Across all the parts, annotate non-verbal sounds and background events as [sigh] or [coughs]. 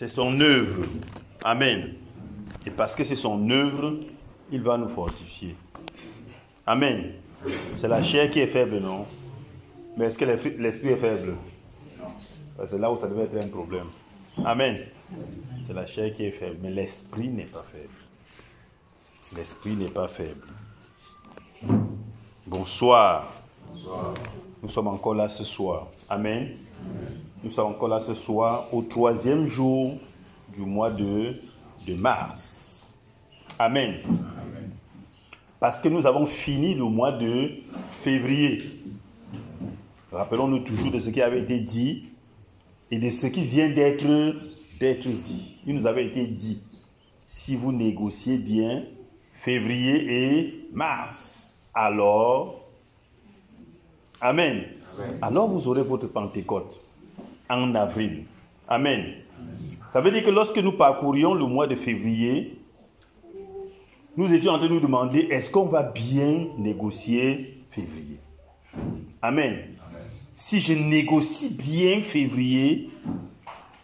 C'est son œuvre. Amen. Et parce que c'est son œuvre, il va nous fortifier. Amen. C'est la chair qui est faible, non? Mais est-ce que l'esprit est faible? C'est là où ça devait être un problème. Amen. C'est la chair qui est faible, mais l'esprit n'est pas faible. L'esprit n'est pas faible. Bonsoir. Nous sommes encore là ce soir. Amen. Nous sommes encore là ce soir au troisième jour du mois de, de mars. Amen. Parce que nous avons fini le mois de février. Rappelons-nous toujours de ce qui avait été dit et de ce qui vient d'être dit. Il nous avait été dit, si vous négociez bien février et mars, alors, Amen. Alors vous aurez votre Pentecôte en avril. Amen. Ça veut dire que lorsque nous parcourions le mois de février, nous étions en train de nous demander est-ce qu'on va bien négocier février? Amen. Si je négocie bien février,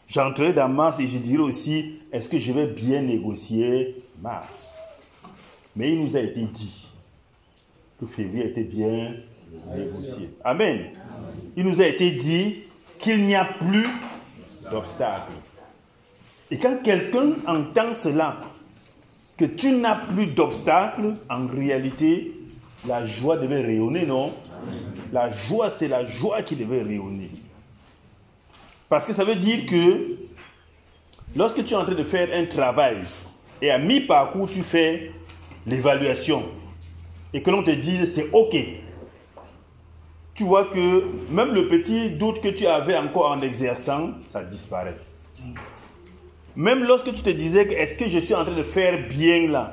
j'entrerai dans mars et je dirai aussi est-ce que je vais bien négocier mars? Mais il nous a été dit que février était bien Amen. Il nous a été dit qu'il n'y a plus d'obstacles. Et quand quelqu'un entend cela, que tu n'as plus d'obstacles, en réalité, la joie devait rayonner, non? La joie, c'est la joie qui devait rayonner. Parce que ça veut dire que lorsque tu es en train de faire un travail et à mi-parcours, tu fais l'évaluation et que l'on te dise c'est OK, tu vois que même le petit doute que tu avais encore en exerçant, ça disparaît. Même lorsque tu te disais que est-ce que je suis en train de faire bien là,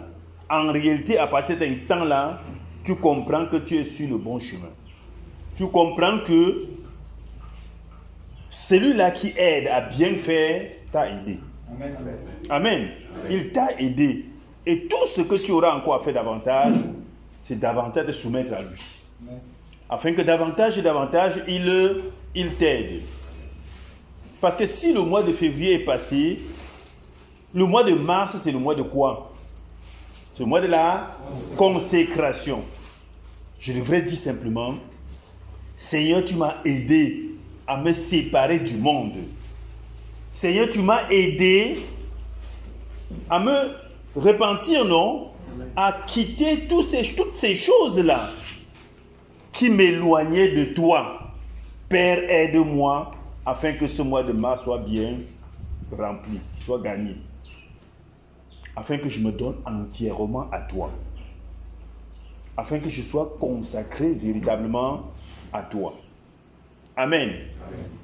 en réalité, à partir de cet instant-là, tu comprends que tu es sur le bon chemin. Tu comprends que celui-là qui aide à bien faire t'a aidé. Amen. Amen. Il t'a aidé. Et tout ce que tu auras encore à faire davantage, c'est davantage de soumettre à lui afin que davantage et davantage il, il t'aide. Parce que si le mois de février est passé, le mois de mars, c'est le mois de quoi? C'est le mois de la consécration. Je devrais dire simplement, Seigneur, tu m'as aidé à me séparer du monde. Seigneur, tu m'as aidé à me repentir, non? À quitter toutes ces choses-là qui m'éloignait de toi. Père, aide-moi afin que ce mois de mars soit bien rempli, soit gagné. Afin que je me donne entièrement à toi. Afin que je sois consacré véritablement à toi. Amen.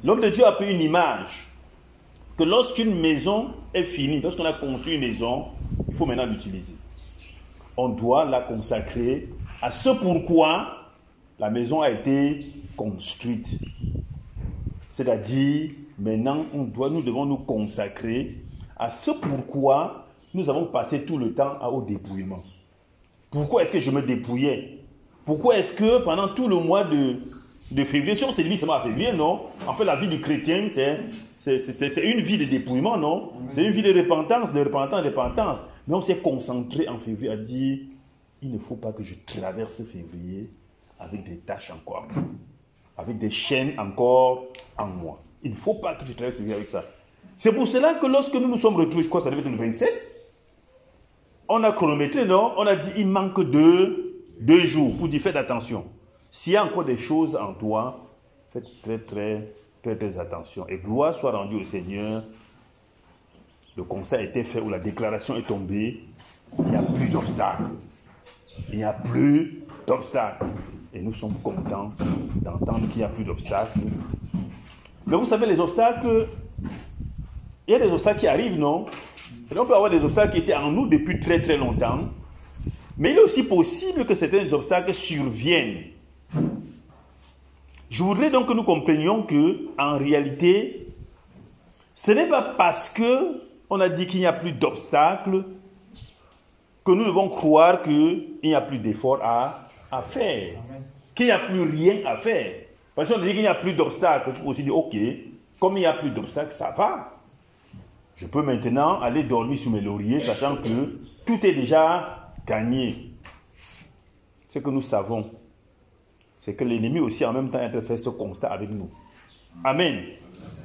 L'homme de Dieu a pris une image que lorsqu'une maison est finie, lorsqu'on a construit une maison, il faut maintenant l'utiliser. On doit la consacrer à ce pourquoi la maison a été construite. C'est-à-dire, maintenant, on doit, nous devons nous consacrer à ce pourquoi nous avons passé tout le temps au dépouillement. Pourquoi est-ce que je me dépouillais? Pourquoi est-ce que pendant tout le mois de, de février, si on s'est dit seulement à février, non? En fait, la vie du chrétien, c'est, c'est, une vie de dépouillement, non? C'est une vie de repentance, de repentance, de repentance. Mais on s'est concentré en février à dire, il ne faut pas que je traverse février avec des tâches encore, avec des chaînes encore en moi. Il ne faut pas que je traverse avec ça. C'est pour cela que lorsque nous nous sommes retrouvés, je crois que ça devait être le 27, on a chronométré, non? On a dit il manque deux, deux jours. Pour dire faites attention. S'il y a encore des choses en toi, faites très, très, très, très attention. Et gloire soit rendue au Seigneur. Le constat a été fait où la déclaration est tombée. Il n'y a plus d'obstacles. Il n'y a plus d'obstacles. Et nous sommes contents d'entendre qu'il n'y a plus d'obstacles. Mais vous savez, les obstacles, il y a des obstacles qui arrivent, non? On peut avoir des obstacles qui étaient en nous depuis très très longtemps. Mais il est aussi possible que certains obstacles surviennent. Je voudrais donc que nous comprenions que, en réalité, ce n'est pas parce que on a dit qu'il n'y a plus d'obstacles que nous devons croire qu'il n'y a plus d'efforts à, à faire, qu'il n'y a plus rien à faire. Parce qu'on dit qu'il n'y a plus d'obstacles, tu peux aussi dire, ok, comme il n'y a plus d'obstacles, ça va. Je peux maintenant aller dormir sous mes lauriers, sachant que tout est déjà gagné. Ce que nous savons, c'est que l'ennemi aussi en même temps a fait ce constat avec nous. Amen.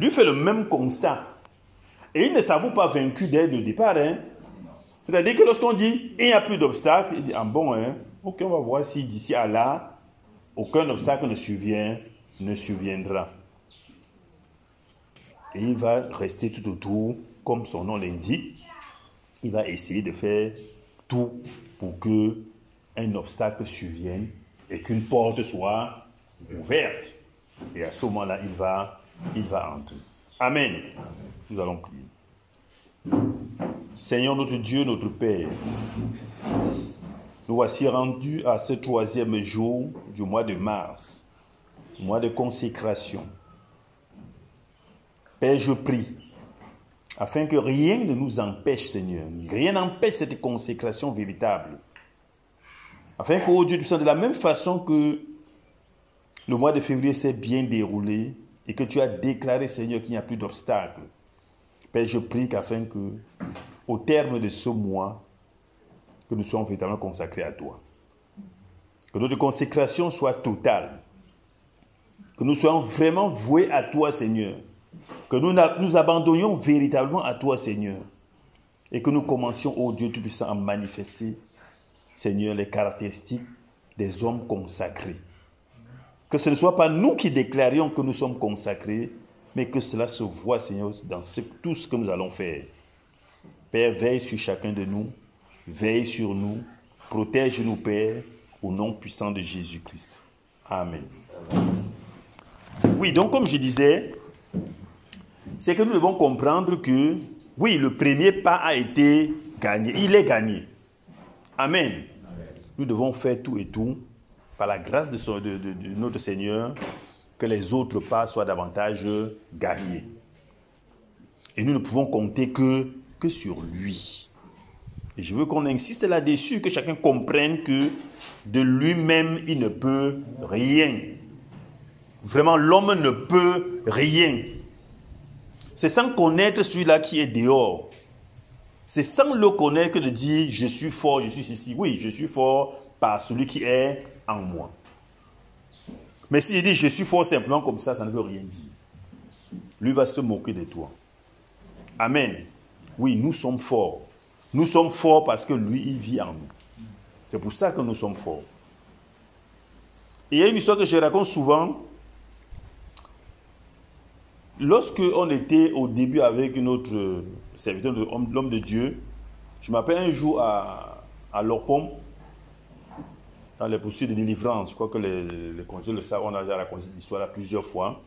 Lui fait le même constat. Et il ne s'avoue pas vaincu dès le départ. Hein. C'est-à-dire que lorsqu'on dit il n'y a plus d'obstacle, il dit ah bon, hein, ok, on va voir si d'ici à là, aucun obstacle ne survient, ne surviendra. Et il va rester tout autour, comme son nom l'indique. Il va essayer de faire tout pour que un obstacle survienne et qu'une porte soit ouverte. Et à ce moment-là, il va, il va entrer. Amen. Nous allons prier. Seigneur notre Dieu, notre Père, nous voici rendus à ce troisième jour du mois de mars, mois de consécration. Père, je prie, afin que rien ne nous empêche, Seigneur, rien n'empêche cette consécration véritable. Afin qu'au Dieu de la même façon que le mois de février s'est bien déroulé et que tu as déclaré, Seigneur, qu'il n'y a plus d'obstacles, Père, je prie qu'afin que, au terme de ce mois, que nous soyons véritablement consacrés à toi. Que notre consécration soit totale. Que nous soyons vraiment voués à toi, Seigneur. Que nous nous abandonnions véritablement à toi, Seigneur. Et que nous commencions, ô Dieu Tout-Puissant, à manifester, Seigneur, les caractéristiques des hommes consacrés. Que ce ne soit pas nous qui déclarions que nous sommes consacrés, mais que cela se voit, Seigneur, dans tout ce que nous allons faire. Père, veille sur chacun de nous, veille sur nous, protège-nous, Père, au nom puissant de Jésus-Christ. Amen. Oui, donc comme je disais, c'est que nous devons comprendre que, oui, le premier pas a été gagné, il est gagné. Amen. Nous devons faire tout et tout, par la grâce de, notre Seigneur, que les autres pas soient davantage gagnés. Et nous ne pouvons compter que, que sur lui. Je veux qu'on insiste là-dessus, que chacun comprenne que de lui-même, il ne peut rien. Vraiment, l'homme ne peut rien. C'est sans connaître celui-là qui est dehors. C'est sans le connaître que de dire je suis fort, je suis ici. Oui, je suis fort par celui qui est en moi. Mais si je dis je suis fort simplement comme ça, ça ne veut rien dire. Lui va se moquer de toi. Amen. Oui, nous sommes forts. Nous sommes forts parce que lui, il vit en nous. C'est pour ça que nous sommes forts. Il y a une histoire que je raconte souvent. Lorsque on était au début avec notre serviteur, l'homme de Dieu, je m'appelle un jour à, à dans les poursuites de délivrance. Je crois que les, les le savent, on a déjà raconté l'histoire plusieurs fois.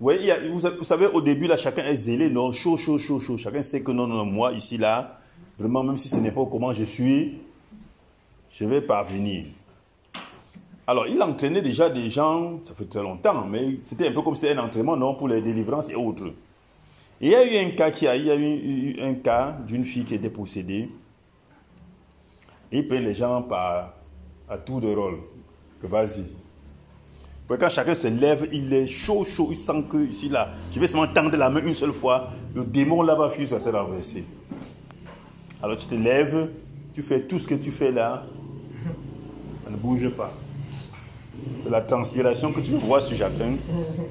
Vous, vous, savez, au début, là, chacun est zélé, non, chaud, chaud, chaud, chaud. Chacun sait que non, non, moi, ici, là, vraiment, même si ce n'est pas comment je suis, je vais parvenir. Alors, il entraînait déjà des gens, ça fait très longtemps, mais c'était un peu comme si c'était un entraînement, non, pour les délivrances et autres. Et il y a eu un cas qui a, il y a eu un cas d'une fille qui était possédée. Et il prend les gens par, à tour de rôle. Que vas-y. Quand chacun se lève, il est chaud, chaud, il sent que ici, là, je vais seulement tendre la main une seule fois, le démon là va fuir, ça s'est renversé. Alors tu te lèves, tu fais tout ce que tu fais là, ça ne bouge pas la transpiration que tu vois sur chacun,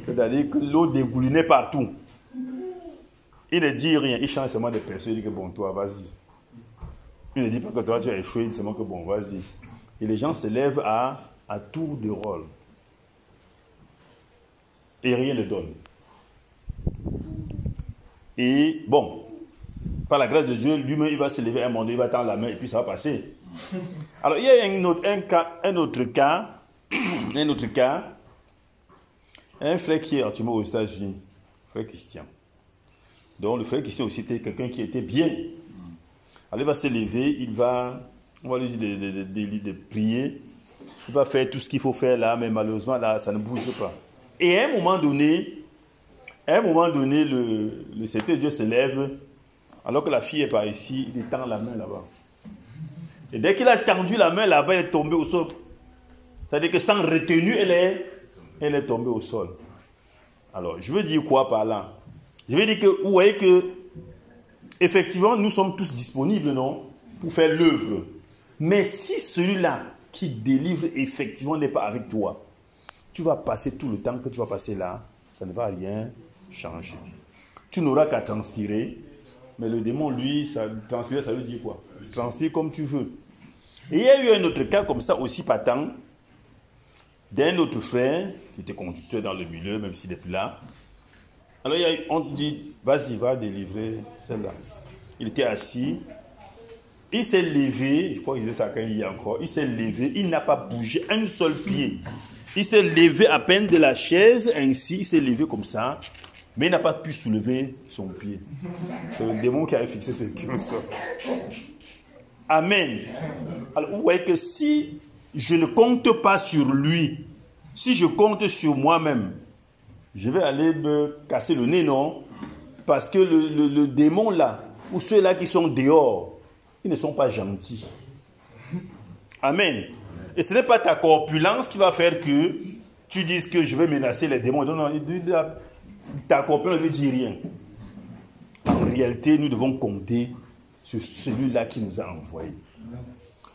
c'est-à-dire que l'eau dégoulinait partout. Il ne dit rien, il change seulement de personne, il dit que bon, toi, vas-y. Il ne dit pas que toi, tu as échoué, il dit seulement que bon, vas-y. Et les gens se lèvent à, à tour de rôle. Et rien ne donne. Et bon, par la grâce de Dieu, lui-même, il va se lever un moment, il va tendre la main et puis ça va passer. [laughs] Alors, il y a un autre, un cas, un autre cas [clears throat] un autre cas, un frère qui est actuellement aux États-Unis, frère Christian. Donc le frère Christian aussi était quelqu'un qui était bien. Alors il va se lever, il va, on va lui dire de, de, prier, il va faire tout ce qu'il faut faire là, mais malheureusement là, ça ne bouge pas. Et à un moment donné, à un moment donné, le, le de Dieu se lève, alors que la fille est par ici, il tend la main là-bas. Et dès qu'il a tendu la main là-bas, elle est tombée au sol. C'est-à-dire que sans retenue, elle est, elle est tombée au sol. Alors, je veux dire quoi par là? Je veux dire que vous voyez que, effectivement, nous sommes tous disponibles, non Pour faire l'œuvre. Mais si celui-là qui délivre effectivement n'est pas avec toi, tu vas passer tout le temps que tu vas passer là, ça ne va rien changer. Tu n'auras qu'à transpirer, mais le démon, lui, ça, transpirer, ça veut dire quoi? Transpire comme tu veux. Et il y a eu un autre cas comme ça aussi patent, d'un autre frère qui était conducteur dans le milieu, même s'il n'est plus là. Alors on dit, vas-y, va délivrer celle-là. Il était assis, il s'est levé, je crois qu'il disait ça quand il y a encore, il s'est levé, il n'a pas bougé un seul pied. Il s'est levé à peine de la chaise, ainsi, il s'est levé comme ça, mais il n'a pas pu soulever son pied. C'est le démon qui a fixé ce qui Amen. Alors, vous voyez que si je ne compte pas sur lui, si je compte sur moi-même, je vais aller me casser le nez, non? Parce que le, démon là, ou ceux-là qui sont dehors, ils ne sont pas gentils. Amen. Et ce n'est pas ta corpulence qui va faire que tu dises que je vais menacer les démons. Non, non, ta corpulence ne dire rien. En réalité, nous devons compter sur celui-là qui nous a envoyés.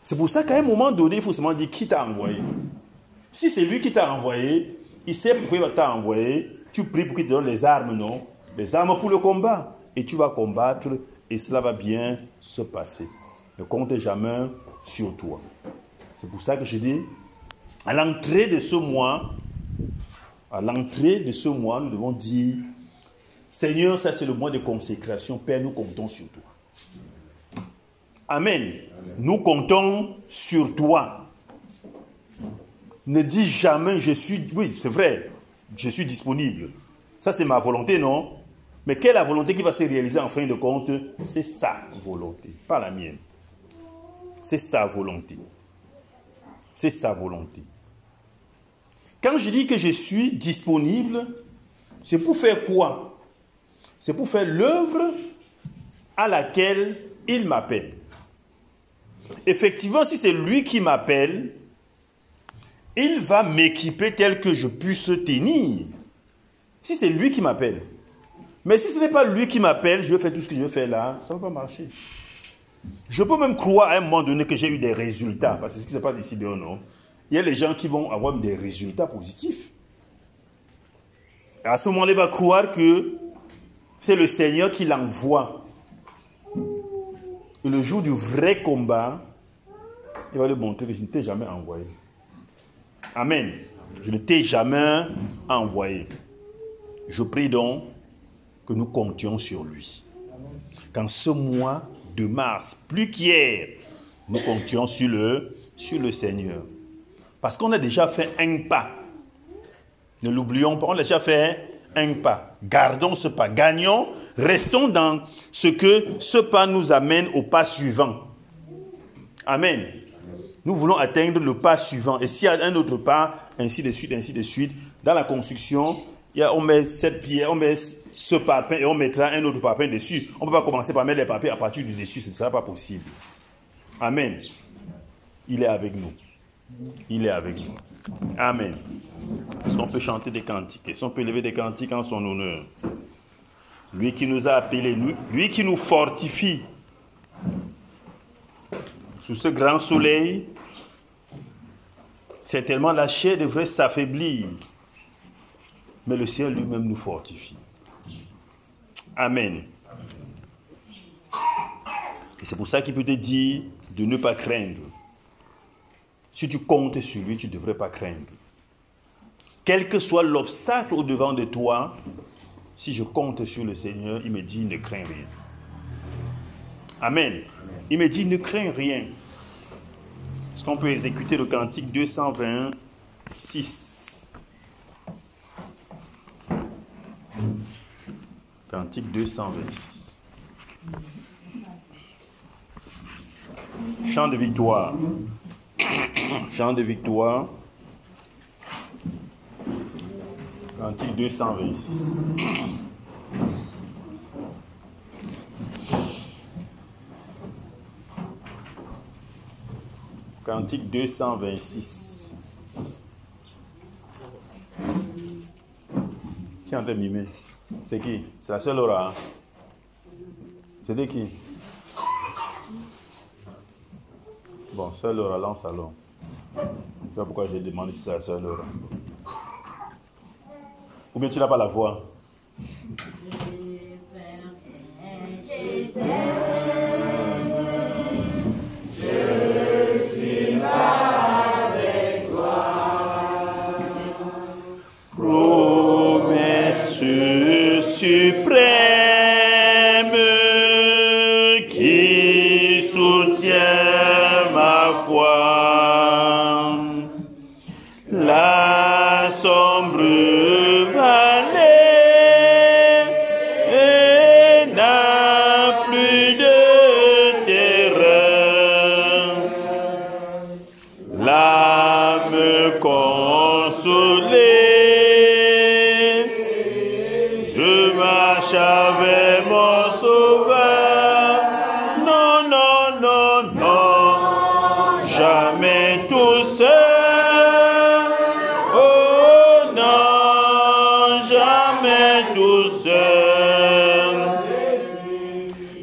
C'est pour ça qu'à un moment donné, il faut se demander qui t'a envoyé? Si c'est lui qui t'a envoyé, il sait pourquoi il t'a envoyé. Tu pries pour qu'il te donne les armes, non? Les armes pour le combat. Et tu vas combattre et cela va bien se passer. Ne compte jamais sur toi. C'est pour ça que je dis, à l'entrée de ce mois, à l'entrée de ce mois, nous devons dire, Seigneur, ça c'est le mois de consécration. Père, nous comptons sur toi. Amen. Nous comptons sur toi. Ne dis jamais je suis, oui, c'est vrai, je suis disponible. Ça c'est ma volonté, non? Mais quelle est la volonté qui va se réaliser en fin de compte? C'est sa volonté, pas la mienne. C'est sa volonté. C'est sa volonté. Quand je dis que je suis disponible, c'est pour faire quoi? C'est pour faire l'œuvre à laquelle il m'appelle. Effectivement, si c'est lui qui m'appelle, il va m'équiper tel que je puisse tenir. Si c'est lui qui m'appelle. Mais si ce n'est pas lui qui m'appelle, je vais faire tout ce que je vais faire là, ça ne va pas marcher. Je peux même croire à un moment donné que j'ai eu des résultats, parce que c'est ce qui se passe ici dehors, Il y a les gens qui vont avoir des résultats positifs. À ce moment-là, il va croire que c'est le Seigneur qui l'envoie. Et le jour du vrai combat, il va lui montrer que je ne t'ai jamais envoyé. Amen. Je ne t'ai jamais envoyé. Je prie donc que nous comptions sur lui. Qu'en ce mois, de mars, plus qu'hier, nous comptions sur le, Seigneur. Parce qu'on a déjà fait un pas. Ne l'oublions pas, on a déjà fait un pas. Gardons ce pas, gagnons, restons dans ce que ce pas nous amène au pas suivant. Amen. Nous voulons atteindre le pas suivant. Et s'il y a un autre pas, ainsi de suite, ainsi de suite, dans la construction, on met cette pierre, on met ce papin et on mettra un autre papin dessus. On ne peut pas commencer par mettre les papiers à partir du dessus, ce ne sera pas possible. Amen. Il est avec nous. Il est avec nous. Amen. Est-ce qu'on peut chanter des cantiques? Est-ce qu'on peut lever des cantiques en son honneur? Lui qui nous a appelés, lui, lui qui nous fortifie sous ce grand soleil, certainement la chair devrait s'affaiblir, mais le ciel lui-même nous fortifie. Amen. Et c'est pour ça qu'il peut te dire de ne pas craindre. Si tu comptes sur lui, tu ne devrais pas craindre. Quel que soit l'obstacle au-devant de toi, si je compte sur le Seigneur, il me dit ne crains rien. Amen. Il me dit ne crains rien. Est-ce qu'on peut exécuter le cantique 226 Cantique 226. Chant de victoire. [coughs] Chant de victoire. Cantique 226. Cantique 226. Qui en a mimé C'est qui? C'est la seule Laura. Hein? C'était qui? Bon, seule Laura, lance alors. C'est pourquoi j'ai demandé si c'est la seule Laura. Ou bien tu n'as pas la voix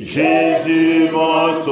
Jesus.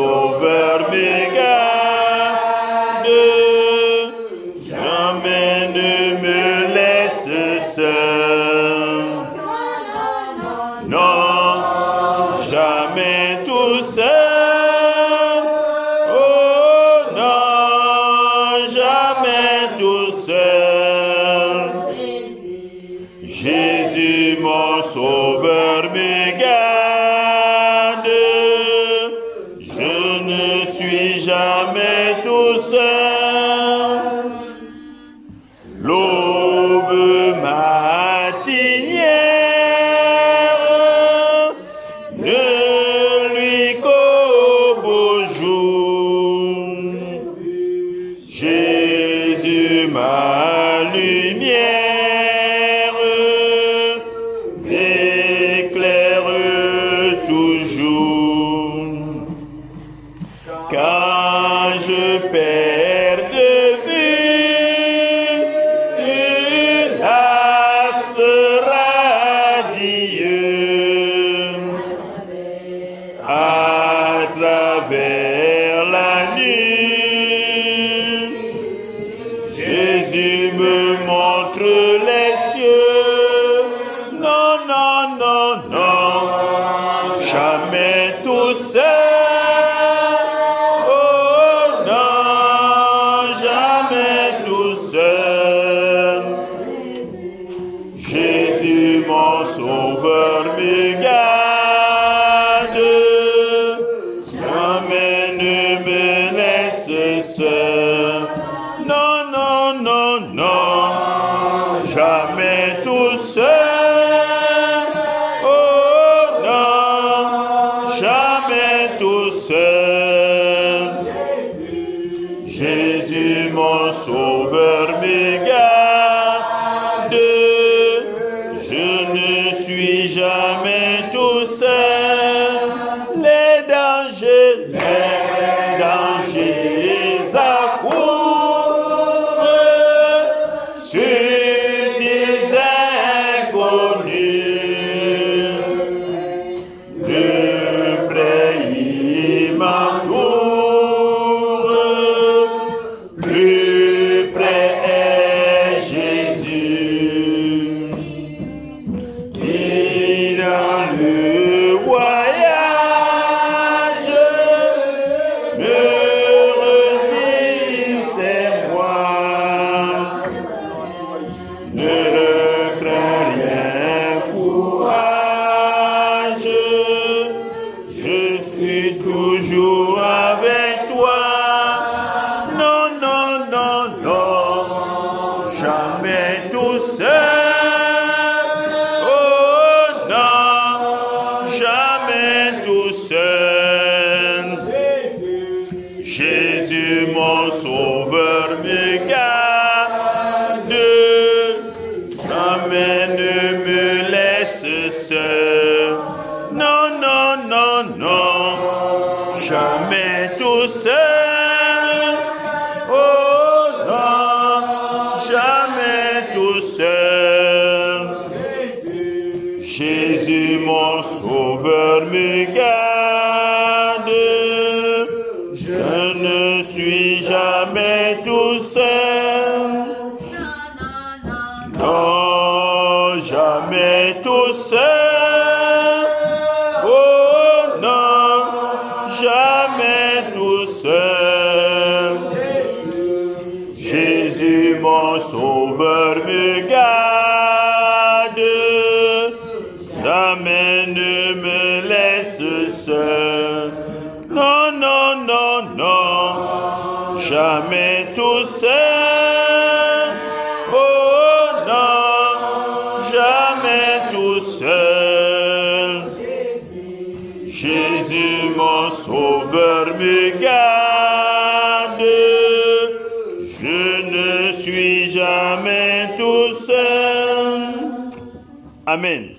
Amen.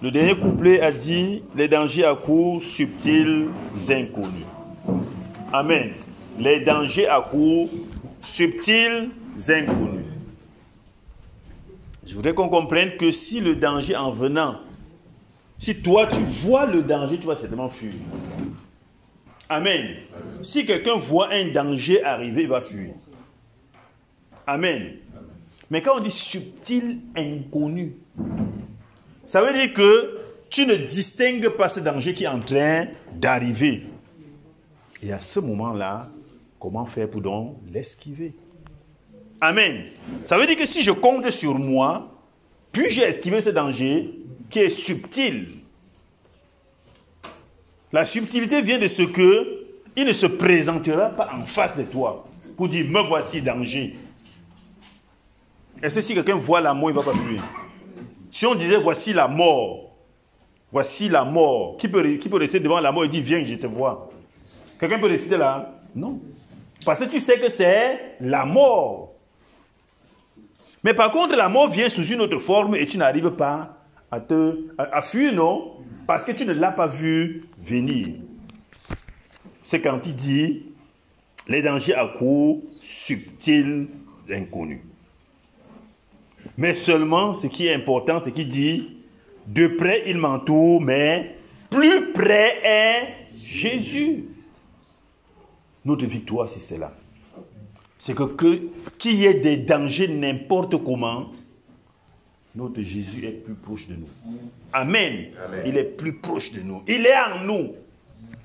Le dernier couplet a dit les dangers à court, subtils, inconnus. Amen. Les dangers à court, subtils, inconnus. Je voudrais qu'on comprenne que si le danger en venant, si toi tu vois le danger, tu vas certainement fuir. Amen. Si quelqu'un voit un danger arriver, il va fuir. Amen. Mais quand on dit subtil, inconnu, ça veut dire que tu ne distingues pas ce danger qui est en train d'arriver. Et à ce moment-là, comment faire pour donc l'esquiver? Amen. Ça veut dire que si je compte sur moi, puis j'ai esquivé ce danger qui est subtil. La subtilité vient de ce que il ne se présentera pas en face de toi pour dire me voici danger. Est-ce que si quelqu'un voit la mort, il ne va pas fuir? Si on disait voici la mort, voici la mort, qui peut, rester devant la mort et dire viens, je te vois? Quelqu'un peut rester là? Non. Parce que tu sais que c'est la mort. Mais par contre, la mort vient sous une autre forme et tu n'arrives pas à te à, à fuir, non? Parce que tu ne l'as pas vu venir. C'est quand il dit les dangers à court, subtils, inconnus. Mais seulement, ce qui est important, c'est qu'il dit, de près il m'entoure, mais plus près est Jésus. Notre victoire, c'est cela. C'est que, que qu'il y ait des dangers n'importe comment, notre Jésus est plus proche de nous. Amen. Amen. Il est plus proche de nous. Il est en nous.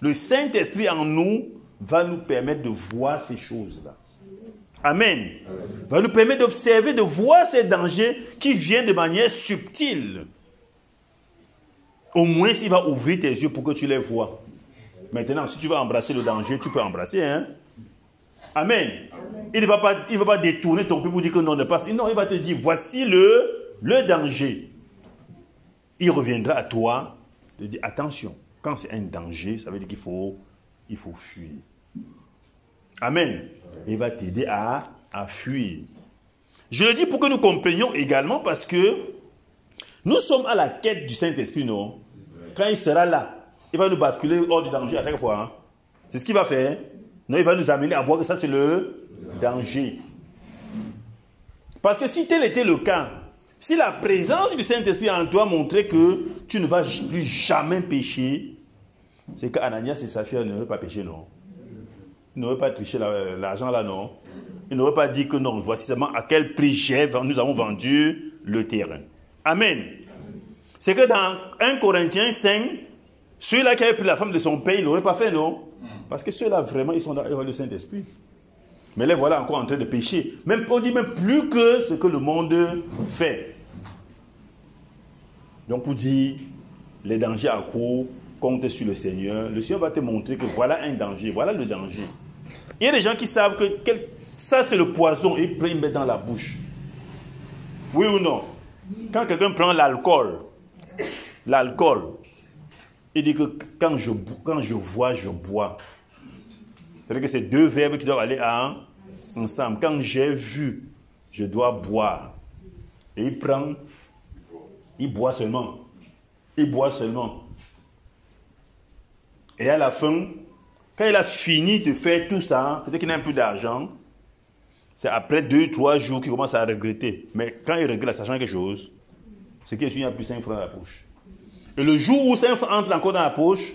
Le Saint-Esprit en nous va nous permettre de voir ces choses-là. Amen. Va nous permettre d'observer, de voir ces dangers qui viennent de manière subtile. Au moins, il va ouvrir tes yeux pour que tu les vois. Maintenant, si tu vas embrasser le danger, tu peux embrasser. Hein? Amen. Il ne va pas, il va pas détourner ton pied pour dire que non, ne passe. Non, il va te dire, voici le, le danger. Il reviendra à toi de dire, attention, quand c'est un danger, ça veut dire qu'il faut, il faut fuir. Amen. Il va t'aider à, à fuir. Je le dis pour que nous comprenions également parce que nous sommes à la quête du Saint-Esprit, non? Quand il sera là, il va nous basculer hors du danger à chaque fois. hein. C'est ce qu'il va faire. Non, il va nous amener à voir que ça, c'est le danger. Parce que si tel était le cas, si la présence du Saint-Esprit en toi montrait que tu ne vas plus jamais pécher, c'est qu'Ananias et Saphir ne veulent pas pécher, non? Ils n'auraient pas triché la- l'argent là, non Ils n'auraient pas dit que non, voici seulement à quel prix nous avons vendu le terrain. Amen. C'est que dans 1 Corinthiens 5, celui-là qui avait pris la femme de son père, il ne l'aurait pas fait, non? Parce que ceux-là, vraiment, ils sont dans le Saint-Esprit. Mais les voilà encore en train de pécher. Même, on dit même plus que ce que le monde fait. Donc, pour dire, les dangers à court, compte sur le Seigneur. Le Seigneur va te montrer que voilà un danger, voilà le danger. Il y a des gens qui savent que ça, c'est le poison et ils mettent dans la bouche. Oui ou non? Quand quelqu'un prend l'alcool, l'alcool, il dit que quand je, quand je vois, je bois. C'est-à-dire que c'est deux verbes qui doivent aller en- ensemble. Quand j'ai vu, je dois boire. Et il prend, il boit seulement. Il boit seulement. Et à la fin, quand il a fini de faire tout ça, peut-être qu'il n'a plus d'argent, c'est après deux, trois jours qu'il commence à regretter. Mais quand il regrette, ça change quelque chose. Ce qui est sûr, il n'y a plus 5 francs dans la poche. Et le jour où 5 francs entrent encore dans la poche,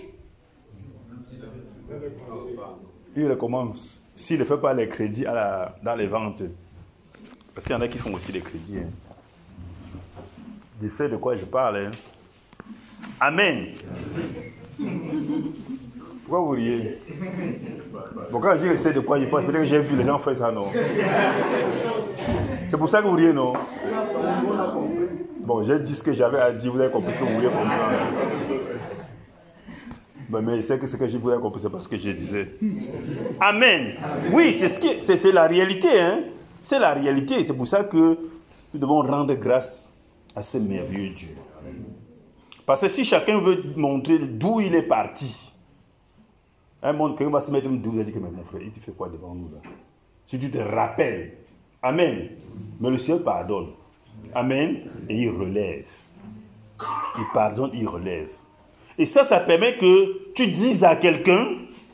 il recommence. S'il ne fait pas les crédits dans les ventes, parce qu'il y en a qui font aussi les crédits. Hein. Je sais de quoi je parle. Hein. Amen. Pourquoi vous riez je dis je sais de quoi je parle Peut-être que j'ai vu les gens faire ça, non C'est pour ça que vous riez, non Bon, j'ai dit ce que j'avais à dire, vous avez compris ce que vous vouliez comprendre. Ben, mais c'est que ce que je voulais comprendre, c'est parce que je disais. Amen. Oui, c'est ce c'est la réalité, hein. C'est la réalité. C'est pour ça que nous devons rendre grâce à ce merveilleux Dieu. Parce que si chacun veut montrer d'où il est parti, un monde, quelqu'un va se mettre d'où il dit que mon frère, il te fait quoi devant nous là? Si tu te rappelles, Amen. Mais le Seigneur pardonne. Amen. Et il relève. Il pardonne, il relève. Et ça, ça permet que tu dises à quelqu'un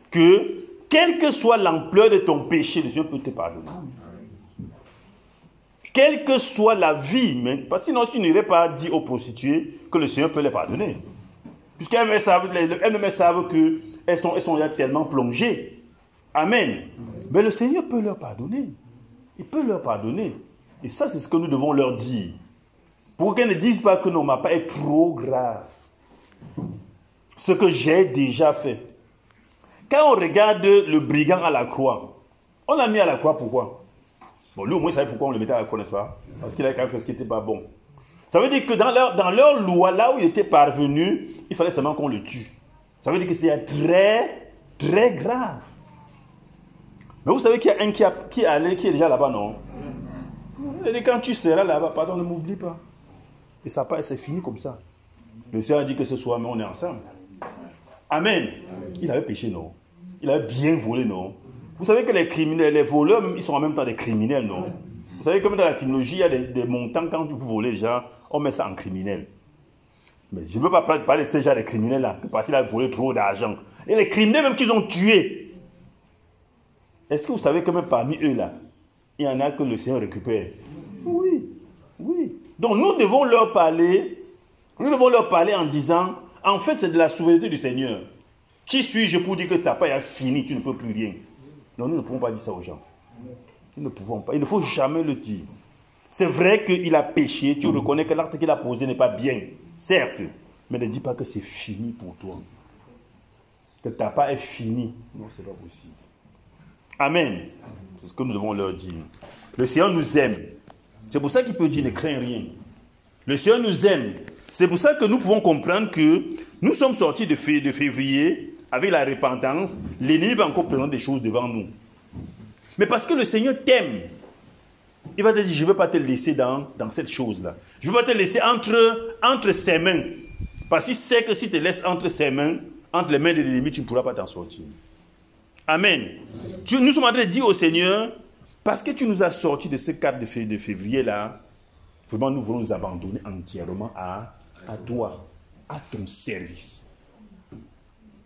que, quelle que soit l'ampleur de ton péché, le Seigneur peut te pardonner. Quelle que soit la vie, parce que sinon tu n'irais pas dire aux prostituées que le Seigneur peut les pardonner. Puisqu'elles savent, elles savent qu'elles sont, elles sont tellement plongées. Amen. Mais le Seigneur peut leur pardonner. Il peut leur pardonner. Et ça, c'est ce que nous devons leur dire. Pour qu'elles ne disent pas que non, ma pas est trop grave. Ce que j'ai déjà fait. Quand on regarde le brigand à la croix, on l'a mis à la croix pourquoi? Bon, lui au moins, il savait pourquoi on le mettait à la croix, n'est-ce pas? Parce qu'il avait quand même fait ce qui n'était pas bon. Ça veut dire que dans leur, dans leur loi, là où il était parvenu, il fallait seulement qu'on le tue. Ça veut dire que c'était très, très grave. Mais vous savez qu'il y a un qui, a, qui est allé, qui est déjà là-bas, non? Et quand tu seras là-bas, pardon, ne m'oublie pas. Et ça c'est fini comme ça. Le Seigneur a dit que ce soir, mais on est ensemble. Amen. Il avait péché, non? Il avait bien volé, non? Vous savez que les criminels, les voleurs, ils sont en même temps des criminels, non? Vous savez, comme dans la criminologie, il y a des, montants, quand vous volez gens, on met ça en criminel. Mais je ne veux pas parler de ces gens de criminels-là, parce qu'il a volé trop d'argent. Et les criminels, même qu'ils ont tués. Est-ce que vous savez que même parmi eux, là, il y en a que le Seigneur récupère? Oui, oui. Donc nous devons leur parler, nous devons leur parler en disant, en fait, c'est de la souveraineté du Seigneur. Qui suis-je pour dire que ta paille a fini, tu ne peux plus rien? Non, nous ne pouvons pas dire ça aux gens. Nous ne pouvons pas. Il ne faut jamais le dire. C'est vrai qu'il a péché, tu reconnais que l'acte qu'il a posé n'est pas bien, certes, mais ne dis pas que c'est fini pour toi. Que ta part est fini. Non, ce n'est pas possible. Amen. C'est ce que nous devons leur dire. Le Seigneur nous aime. C'est pour ça qu'il peut dire ne crains rien. Le Seigneur nous aime. C'est pour ça que nous pouvons comprendre que nous sommes sortis de février avec la repentance, l'ennemi va encore présenter des choses devant nous. Mais parce que le Seigneur t'aime, il va te dire, je ne veux pas te laisser dans, dans cette chose-là. Je ne veux pas te laisser entre, entre ses mains. Parce qu'il sait que si tu te laisses entre ses mains, entre les mains de l'ennemi, tu ne pourras pas t'en sortir. Amen. nous sommes en train de dire au Seigneur, parce que tu nous as sortis de ce cadre de, février-là, vraiment nous voulons nous abandonner entièrement à, à toi, à ton service.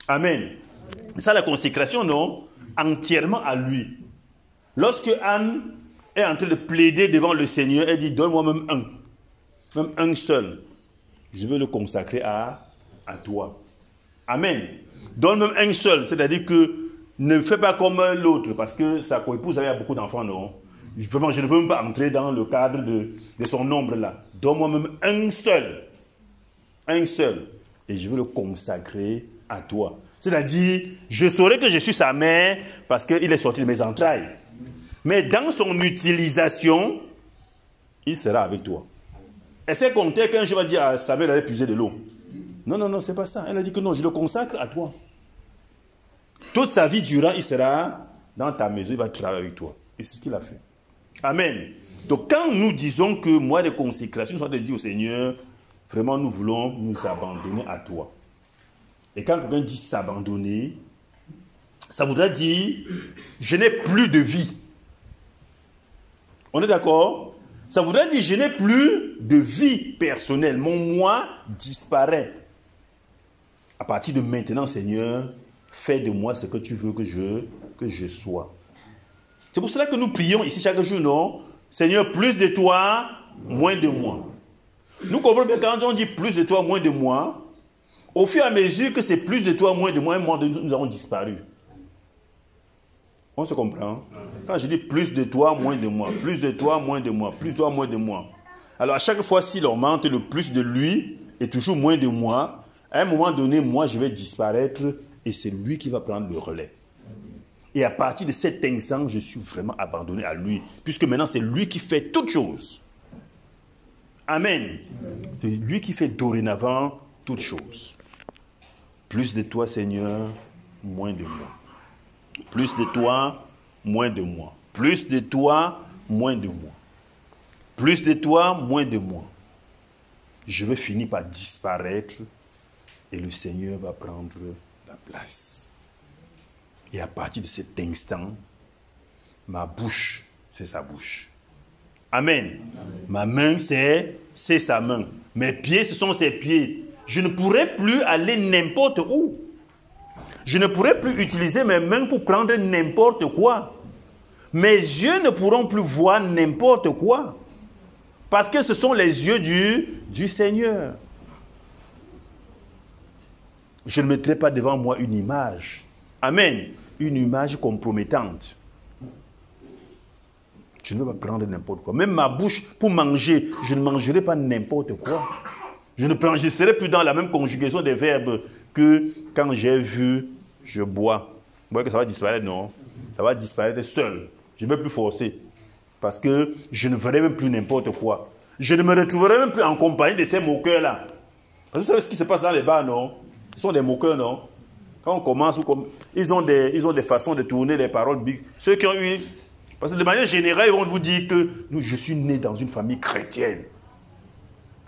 Amen. Ça, la consécration, non? Entièrement à lui. Lorsque Anne est en train de plaider devant le Seigneur, elle dit Donne-moi même un. Même un seul. Je veux le consacrer à, à toi. Amen. Donne même un seul. C'est-à-dire que ne fais pas comme l'autre, parce que sa coépouse avait beaucoup d'enfants, non? Vraiment, je ne veux même pas entrer dans le cadre de, de son nombre là. Donne-moi même un seul. Un seul. Et je veux le consacrer à toi. C'est-à-dire, je saurai que je suis sa mère parce qu'il est sorti de mes entrailles. Mais dans son utilisation, il sera avec toi. Est-ce qu'elle comptait qu'un jour va dire à Samuel d'aller puiser de l'eau? Non, non, non, c'est pas ça. Elle a dit que non, je le consacre à toi. Toute sa vie durant, il sera dans ta maison, il va travailler avec toi. Et c'est ce qu'il a fait. Amen. Donc quand nous disons que moi, de consécration, soit de dire au Seigneur, vraiment nous voulons nous abandonner à toi. Et quand quelqu'un dit s'abandonner, ça voudrait dire je n'ai plus de vie. On est d'accord? Ça voudrait dire je n'ai plus de vie personnelle. Mon moi disparaît. À partir de maintenant, Seigneur, fais de moi ce que tu veux que je, que je sois. C'est pour cela que nous prions ici chaque jour, non? Seigneur, plus de toi, moins de moi. Nous comprenons bien quand on dit plus de toi, moins de moi, au fur et à mesure que c'est plus de toi, moins de moi, un moment nous avons disparu. On se comprend Quand je dis plus de toi, moins de moi, plus de toi, moins de moi, plus de toi, moins de moi. Alors à chaque fois, s'il augmente le plus de lui et toujours moins de moi, à un moment donné, moi, je vais disparaître et c'est lui qui va prendre le relais. Et à partir de cet instant, je suis vraiment abandonné à lui, puisque maintenant c'est lui qui fait toutes choses. Amen. C'est lui qui fait dorénavant toutes choses. Plus de toi, Seigneur, moins de moi. Plus de toi, moins de moi. Plus de toi, moins de moi. Plus de toi, moins de moi. Je vais finir par disparaître et le Seigneur va prendre la place. Et à partir de cet instant, ma bouche, c'est sa bouche. Amen. Ma main, c'est, c'est sa main. Mes pieds, ce sont ses pieds. Je ne pourrai plus aller n'importe où. Je ne pourrai plus utiliser mes mains pour prendre n'importe quoi. Mes yeux ne pourront plus voir n'importe quoi. Parce que ce sont les yeux du, Seigneur. Je ne mettrai pas devant moi une image. Amen. Une image compromettante. Je ne vais pas prendre n'importe quoi. Même ma bouche, pour manger, je ne mangerai pas n'importe quoi. Je ne je serai plus dans la même conjugaison des verbes que quand j'ai vu je bois. Vous voyez que ça va disparaître, non? Ça va disparaître seul. Je ne vais plus forcer. Parce que je ne ferai même plus n'importe quoi. Je ne me retrouverai même plus en compagnie de ces moqueurs-là. Vous savez ce qui se passe dans les bars, non? Ce sont des moqueurs, non? Quand on commence, ils, ont des, ils ont des façons de tourner les paroles Ceux qui ont eu... Parce que de manière générale, ils vont vous dire que je suis né dans une famille chrétienne.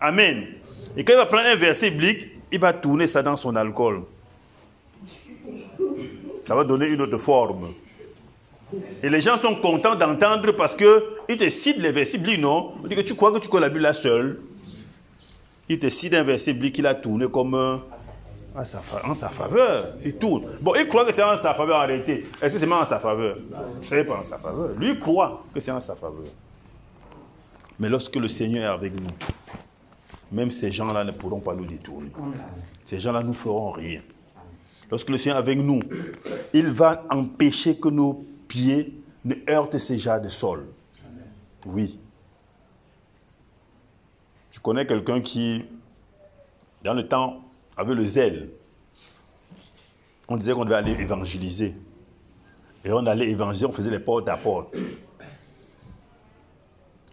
Amen. Et quand il va prendre un verset biblique, il va tourner ça dans son alcool ça va donner une autre forme. Et les gens sont contents d'entendre parce qu'ils te citent les versets bibliques, non On dit que tu crois que tu connais la Bible là seul. Il te cite un verset biblique qu'il a tourné comme en sa faveur. Il tourne. Bon, il croit que c'est en sa faveur en réalité. Est-ce que c'est en sa faveur? Ce n'est pas en sa faveur. Lui croit que c'est en sa faveur. Mais lorsque le Seigneur est avec nous, même ces gens-là ne pourront pas nous détourner. Ces gens-là ne feront rien lorsque le Seigneur est avec nous, il va empêcher que nos pieds ne heurtent ces jarres de sol. Oui. Je connais quelqu'un qui, dans le temps, avait le zèle. On disait qu'on devait aller évangéliser. Et on allait évangéliser, on faisait les portes à porte.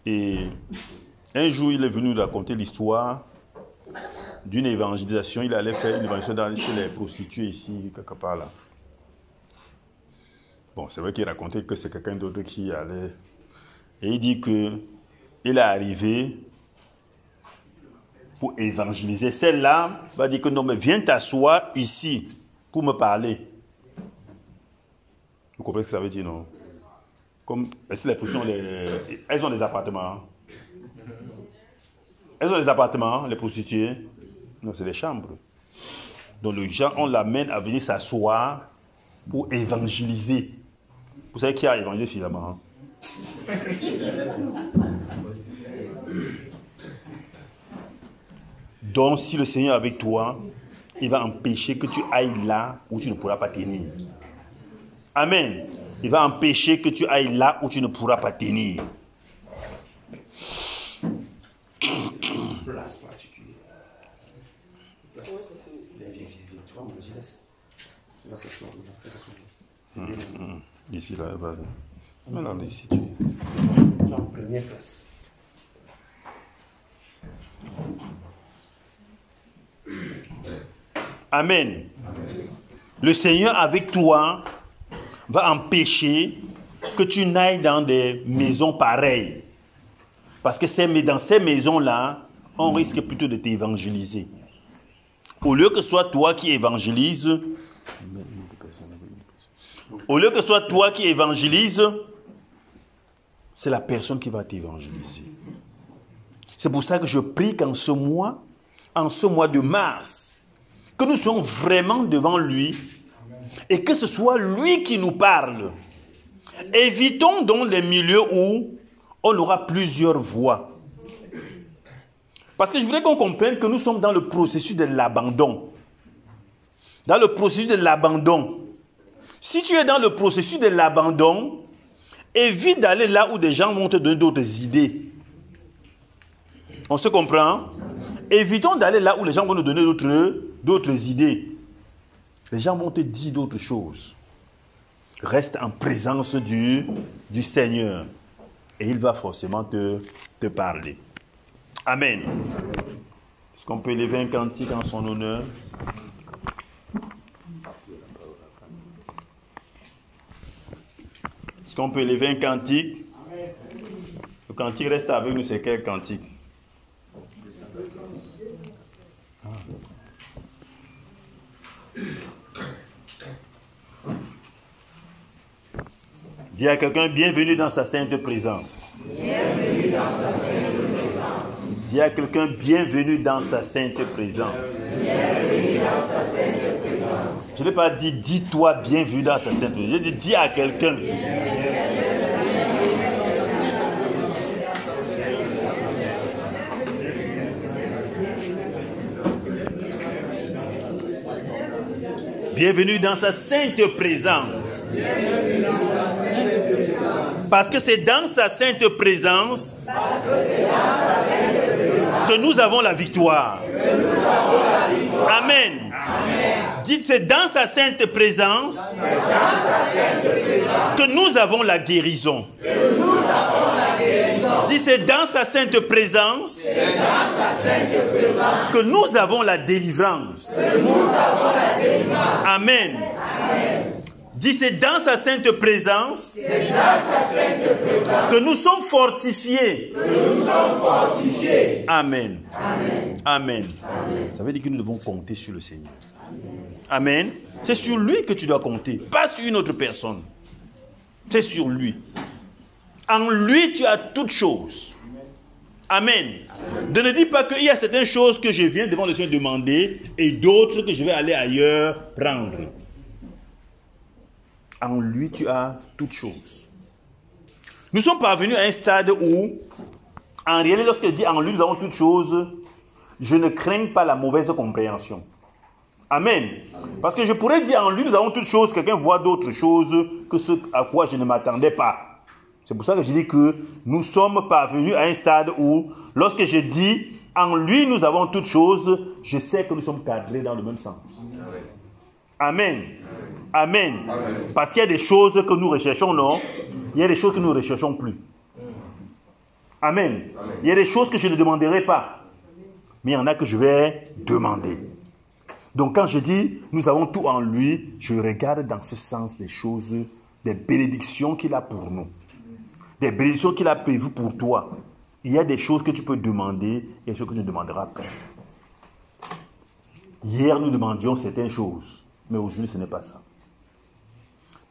Et un jour, il est venu nous raconter l'histoire d'une évangélisation. Il allait faire une évangélisation chez les prostituées ici, quelque part là. Bon, c'est vrai qu'il racontait que c'est quelqu'un d'autre qui allait. Et il dit que il est arrivé pour évangéliser. Celle-là va dire que non, mais viens t'asseoir ici pour me parler. Vous comprenez ce que ça veut dire, non? Comme, est-ce les prostituées, elles ont des appartements? Elles ont des appartements, les prostituées? Non, c'est les chambres. Donc les gens, on l'amène à venir s'asseoir pour évangéliser. Vous savez qui a évangélisé finalement hein? Donc si le Seigneur est avec toi, il va empêcher que tu ailles là où tu ne pourras pas tenir. Amen. Il va empêcher que tu ailles là où tu ne pourras pas tenir. Ici, là, ici, tu es. En première place. Amen. Le Seigneur avec toi va empêcher que tu n'ailles dans des maisons pareilles. Parce que dans ces maisons-là, on risque plutôt de t'évangéliser. Au lieu que ce soit toi qui évangélise, au lieu que ce soit toi qui évangélise, c'est la personne qui va t'évangéliser. C'est pour ça que je prie qu'en ce mois, en ce mois de mars, que nous soyons vraiment devant lui et que ce soit lui qui nous parle. Évitons donc les milieux où on aura plusieurs voix. Parce que je voudrais qu'on comprenne que nous sommes dans le processus de l'abandon. Dans le processus de l'abandon. Si tu es dans le processus de l'abandon, évite d'aller là où des gens vont te donner d'autres idées. On se comprend? Évitons d'aller là où les gens vont nous donner d'autres idées. Les gens vont te dire d'autres choses. Reste en présence du, Seigneur. Et il va forcément te, te parler. Amen. Est-ce qu'on peut élever un cantique en son honneur? Est-ce qu'on peut élever un cantique Le cantique reste avec nous, c'est quel cantique? Dis à quelqu'un, bienvenue dans sa sainte présence. Bienvenue dans sa sainte présence. Dis à quelqu'un, bienvenue dans sa sainte présence. Bienvenue dans sa sainte présence. Je ne vais pas dire, dis-toi, bienvenue dans sa sainte présence. Je dis, dis à quelqu'un. Bienvenue dans sa sainte présence. Parce que c'est dans sa sainte présence que nous avons la victoire. Amen. Dites, c'est dans sa sainte présence que nous avons la guérison. Dites, c'est dans sa sainte présence que nous avons la délivrance. Amen. Dis, c'est dans sa sainte présence, que nous sommes fortifiés. Amen. Amen. Ça veut dire que nous devons compter sur le Seigneur. Amen. C'est sur lui que tu dois compter, pas sur une autre personne. C'est sur lui. En lui, tu as toutes choses. Amen. De ne dis pas qu'il y a certaines choses que je viens devant le Seigneur demander et d'autres que je vais aller ailleurs prendre. En lui, tu as toutes choses. Nous sommes parvenus à un stade où, en réalité, lorsqu'il dit en lui, nous avons toutes choses, je ne crains pas la mauvaise compréhension. Amen. Parce que je pourrais dire en lui, nous avons toutes choses, quelqu'un voit d'autres choses que ce à quoi je ne m'attendais pas. C'est pour ça que je dis que nous sommes parvenus à un stade où, lorsque je dis en lui, nous avons toutes choses, je sais que nous sommes cadrés dans le même sens. Amen. Amen. Parce qu'il y a des choses que nous recherchons, non? Il y a des choses que nous ne recherchons plus. Amen. Il y a des choses que je ne demanderai pas. Mais il y en a que je vais demander. Donc quand je dis nous avons tout en lui, je regarde dans ce sens des choses, des bénédictions qu'il a pour nous. Des bénédictions qu'il a prévues pour toi. Il y a des choses que tu peux demander et des choses que tu ne demanderas pas. Hier, nous demandions certaines choses, mais aujourd'hui, ce n'est pas ça.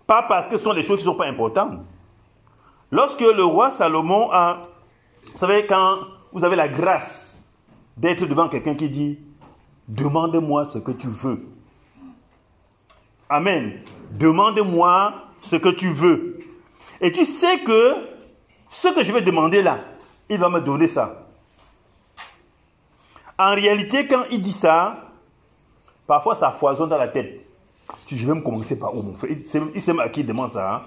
Pas parce que ce sont des choses qui ne sont pas importantes. Lorsque le roi Salomon a, vous savez, quand vous avez la grâce d'être devant quelqu'un qui dit, demande-moi ce que tu veux. Amen. Demande-moi ce que tu veux. Et tu sais que ce que je vais demander là, il va me donner ça. En réalité, quand il dit ça, parfois ça foisonne dans la tête. Je vais me commencer par où, mon frère Il sait à qui il demande ça. Hein.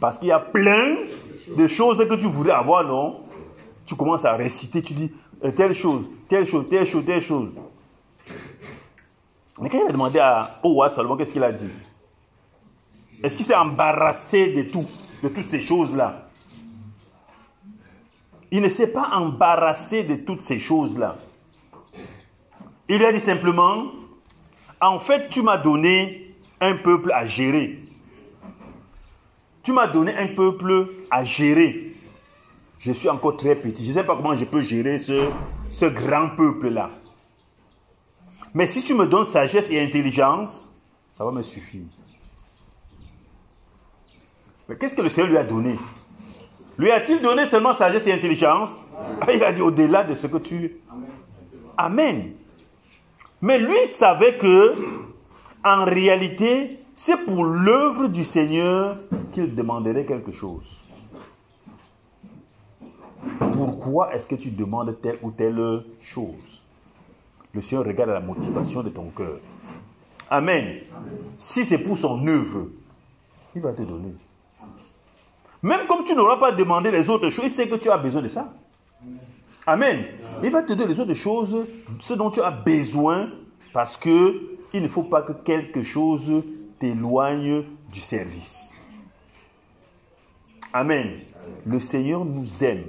Parce qu'il y a plein de choses que tu voudrais avoir, non? Tu commences à réciter, tu dis euh, telle chose, telle chose, telle chose, telle chose. Mais quand il a demandé à Owa Salomon, qu'est-ce qu'il a dit? Est-ce qu'il s'est embarrassé de tout, de toutes ces choses-là? Il ne s'est pas embarrassé de toutes ces choses-là. Il a dit simplement, en fait, tu m'as donné un peuple à gérer. Tu m'as donné un peuple à gérer. Je suis encore très petit. Je ne sais pas comment je peux gérer ce, ce grand peuple-là. Mais si tu me donnes sagesse et intelligence, ça va me suffire. Mais qu'est-ce que le Seigneur lui a donné? Lui a-t-il donné seulement sagesse et intelligence? Ah, Il a dit au-delà de ce que tu... Amen. Mais lui savait que en réalité, c'est pour l'œuvre du Seigneur qu'il demanderait quelque chose. pourquoi est-ce que tu demandes telle ou telle chose? Le Seigneur regarde la motivation de ton cœur. Amen. Si c'est pour son œuvre, il va te donner. Même comme tu n'auras pas demandé les autres choses, il sait que tu as besoin de ça. Amen. Il va te donner les autres choses, ce dont tu as besoin, parce que il ne faut pas que quelque chose t'éloigne du service. Amen. Le Seigneur nous aime.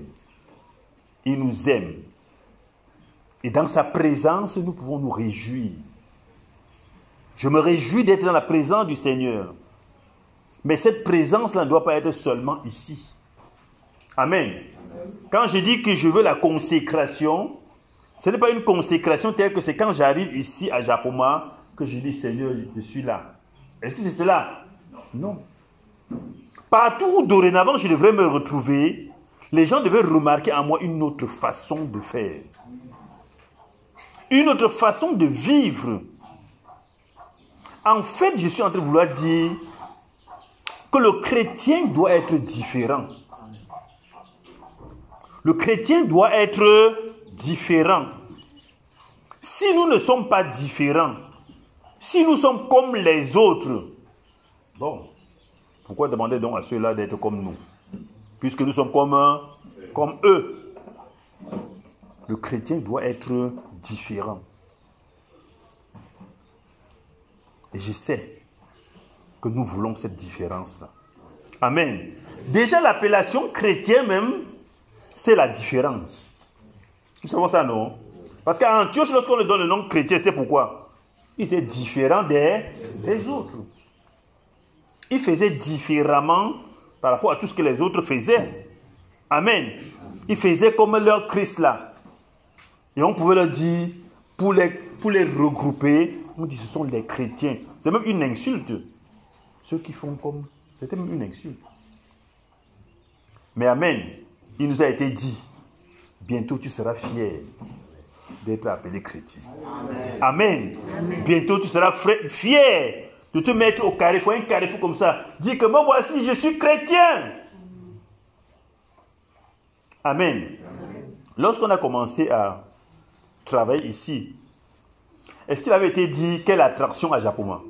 Il nous aime. Et dans sa présence, nous pouvons nous réjouir. Je me réjouis d'être dans la présence du Seigneur. Mais cette présence-là ne doit pas être seulement ici. Amen. Quand je dis que je veux la consécration, ce n'est pas une consécration telle que c'est quand j'arrive ici à Japoma que je dis Seigneur, je suis là. Est-ce que c'est cela? Non. Partout où dorénavant je devrais me retrouver, les gens devaient remarquer en moi une autre façon de faire. Une autre façon de vivre. En fait, je suis en train de vouloir dire que le chrétien doit être différent. Le chrétien doit être différent. Si nous ne sommes pas différents, si nous sommes comme les autres, bon, pourquoi demander donc à ceux-là d'être comme nous? Puisque nous sommes comme, eux. Le chrétien doit être différent. Et je sais que nous voulons cette différence-là. Amen. Déjà, l'appellation chrétien même, c'est la différence. Nous savons ça, non? Parce qu'à Antioche, lorsqu'on lui donne le nom chrétien, c'est pourquoi? Il était différent des, autres. Il faisait différemment par rapport à tout ce que les autres faisaient. Amen. Il faisait comme leur Christ là. Et on pouvait leur dire, pour les, pour les regrouper, on dit ce sont les chrétiens. C'est même une insulte. Ceux qui font comme. C'était même une insulte. Mais Amen. Il nous a été dit, bientôt tu seras fier d'être appelé chrétien. Amen. Bientôt tu seras fier de te mettre au carrefour, un carrefour comme ça. Dis que moi voici, je suis chrétien. Amen. Lorsqu'on a commencé à travailler ici, est-ce qu'il avait été dit quelle attraction à Japoma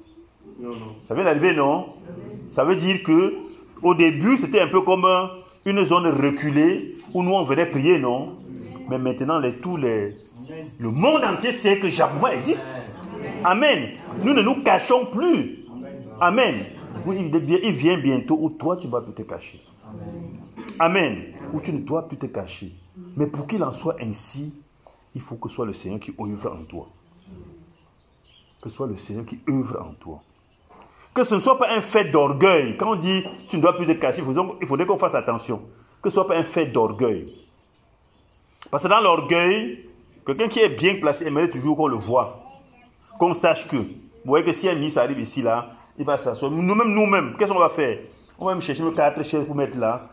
Non, non. Ça vient d'arriver, non? Ça veut dire que au début, c'était un peu comme une zone reculée où nous on venait prier, non? Mais maintenant, les, tous les, le monde entier sait que Japoma existe. Amen. Nous ne nous cachons plus. Amen. il vient bientôt où toi tu vas plus te cacher. Amen. Où tu ne dois plus te cacher. Mais pour qu'il en soit ainsi, il faut que ce soit le Seigneur qui œuvre en toi. Que ce soit le Seigneur qui œuvre en toi. Que ce ne soit pas un fait d'orgueil. Quand on dit tu ne dois plus te cacher, il faudrait qu'on fasse attention. Que ce ne soit pas un fait d'orgueil. Parce que dans l'orgueil, quelqu'un qui est bien placé aimerait toujours qu'on le voit. Qu'on sache que. Vous voyez que si un ministre arrive ici, là, il va s'asseoir. Nous-mêmes, nous-mêmes, qu'est-ce qu'on va faire? On va même chercher nos quatre chaises pour mettre là.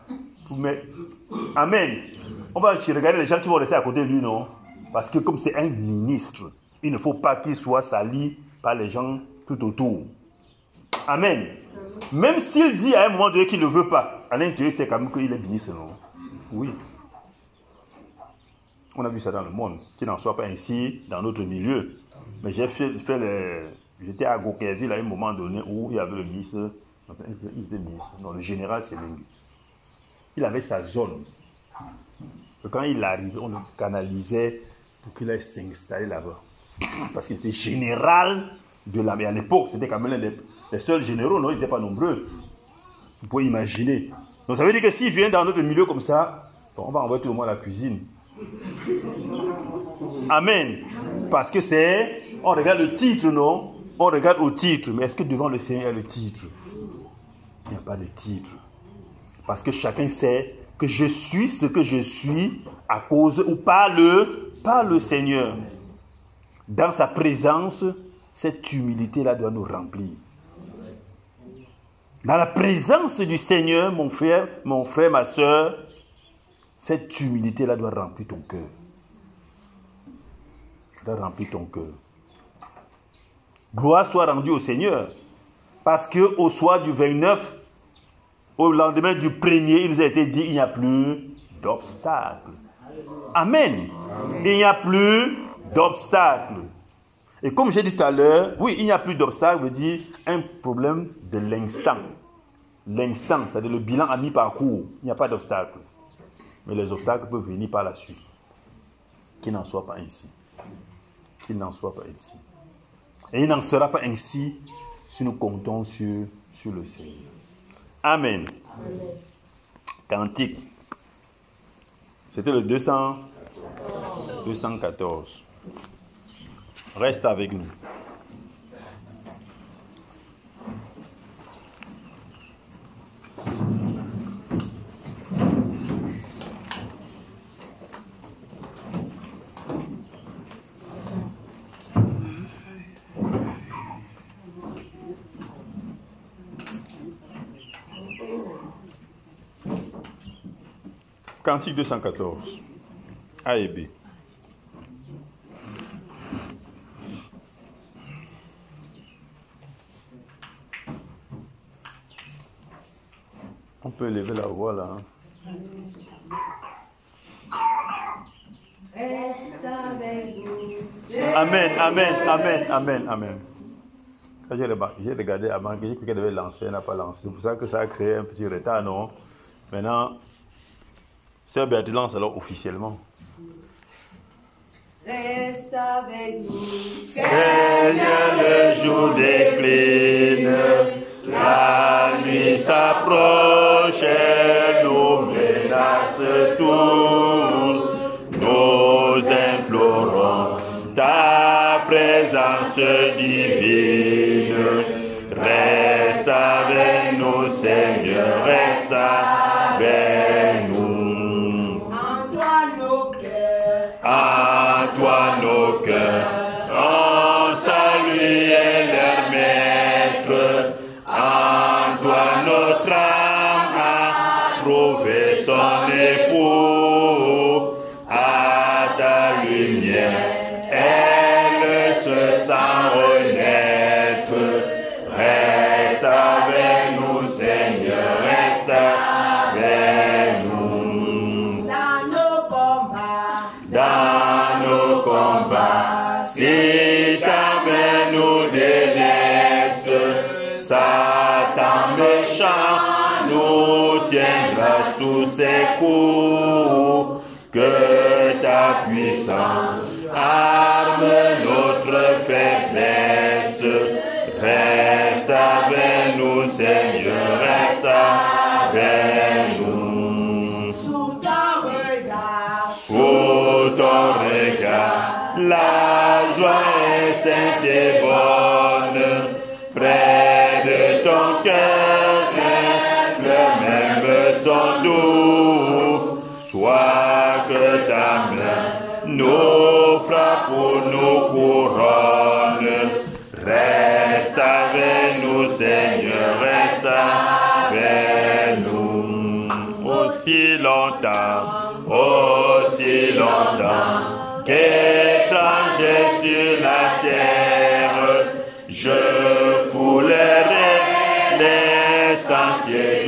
Amen. On va regarder les gens qui vont rester à côté de lui, non? Parce que comme c'est un ministre, il ne faut pas qu'il soit sali par les gens tout autour. Amen. Même s'il dit à un moment donné qu'il ne veut pas, à l'intérieur, c'est quand même qu'il est ministre, non? Oui. On a vu ça dans le monde. Qu'il n'en soit pas ainsi dans notre milieu. Mais j'ai fait, les J'étais à Gokerville à un moment donné où il y avait le ministre, non, le général Semengue. Il avait sa zone. Quand il arrivait, on le canalisait pour qu'il aille s'installer là-bas. Parce qu'il était général de l'armée. À l'époque, c'était quand même l'un des, seuls généraux, non, ils n'étaient pas nombreux. Vous pouvez imaginer. Donc ça veut dire que s'il vient dans notre milieu comme ça, on va envoyer tout le monde à la cuisine. Amen. Parce que c'est, on regarde le titre, non? On regarde au titre, mais est-ce que devant le Seigneur il y a le titre? Il n'y a pas de titre. Parce que chacun sait que je suis ce que je suis à cause ou par le, par le Seigneur. Dans sa présence, cette humilité-là doit nous remplir. Dans la présence du Seigneur, mon frère, mon frère, ma soeur, cette humilité-là doit remplir ton cœur. doit remplir ton cœur. Gloire soit rendue au Seigneur. Parce que au soir du 29, au lendemain du premier, il nous a été dit il n'y a plus d'obstacle. Amen. Il n'y a plus d'obstacle. Et comme j'ai dit tout à l'heure, oui, il n'y a plus d'obstacle veut dire un problème de l'instant. L'instant, c'est-à-dire le bilan à mi-parcours. Il n'y a pas d'obstacle. Mais les obstacles peuvent venir par la suite. Qu'il n'en soit pas ainsi. Qu'il n'en soit pas ainsi. Et il n'en sera pas ainsi si nous comptons sur, sur le Seigneur. Amen. Amen. Cantique. C'était le 200, 214. Reste avec nous. Cantique 214. A et B. On peut lever la voix là. Hein. Amen, amen, amen, amen, amen. J'ai regardé avant que quelqu'un devait lancer, n'a pas lancé. C'est pour ça que ça a créé un petit retard, non? Maintenant, Sœur Béatrice lance alors officiellement. Reste avec nous. Seigneur, le jour décline, la nuit s'approche, nous menace tous. Nous implorons ta présence divine. Reste avec nous, Seigneur, reste avec tiendra sous ses coups. Que ta puissance arme notre faiblesse. Reste avec nous, Seigneur, reste avec nous. sous ton regard, Sous ton regard, la joie est sainte et bonne. Près de ton cœur, Soit que ta main nous frappe ou nous couronne. Reste avec nous, Seigneur, reste avec nous. Aussi longtemps, aussi longtemps qu'étranger sur la terre, je foulerai les sentiers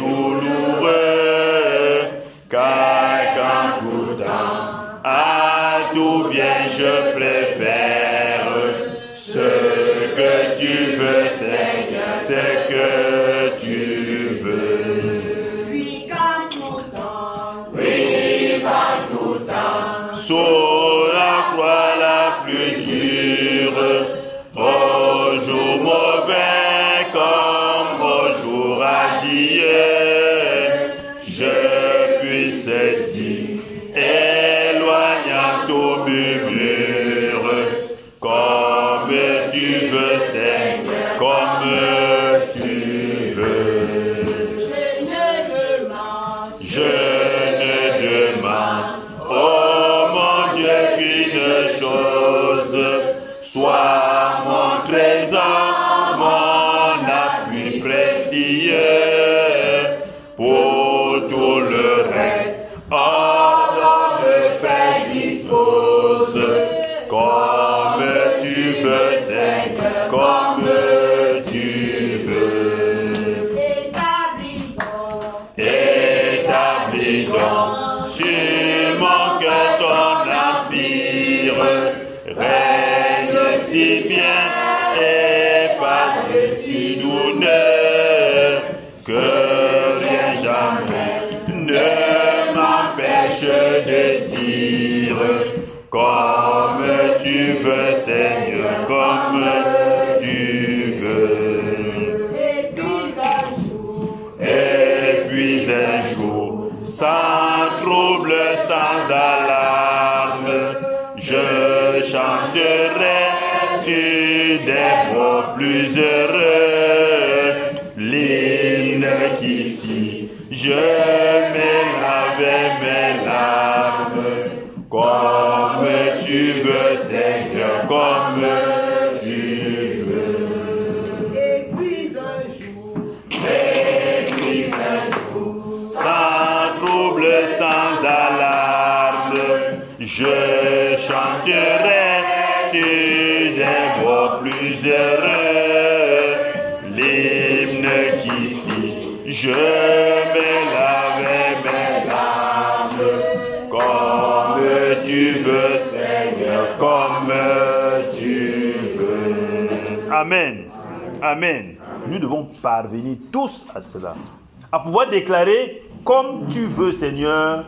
À pouvoir déclarer comme tu veux, Seigneur.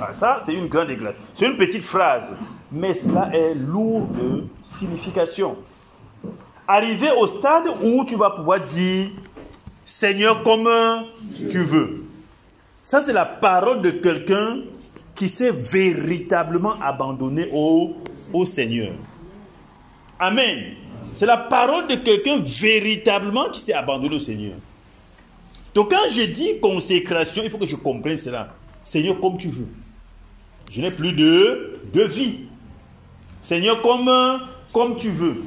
Ah, ça, c'est une grande déclaration. C'est une petite phrase, mais cela est lourd de signification. Arriver au stade où tu vas pouvoir dire Seigneur, comme tu veux. Ça, c'est la parole de quelqu'un qui s'est véritablement abandonné au Seigneur. Amen. C'est la parole de quelqu'un véritablement qui s'est abandonné au Seigneur. Donc quand je dis consécration, il faut que je comprenne cela. Seigneur, comme tu veux. Je n'ai plus de, de vie. Seigneur, comme, comme tu veux.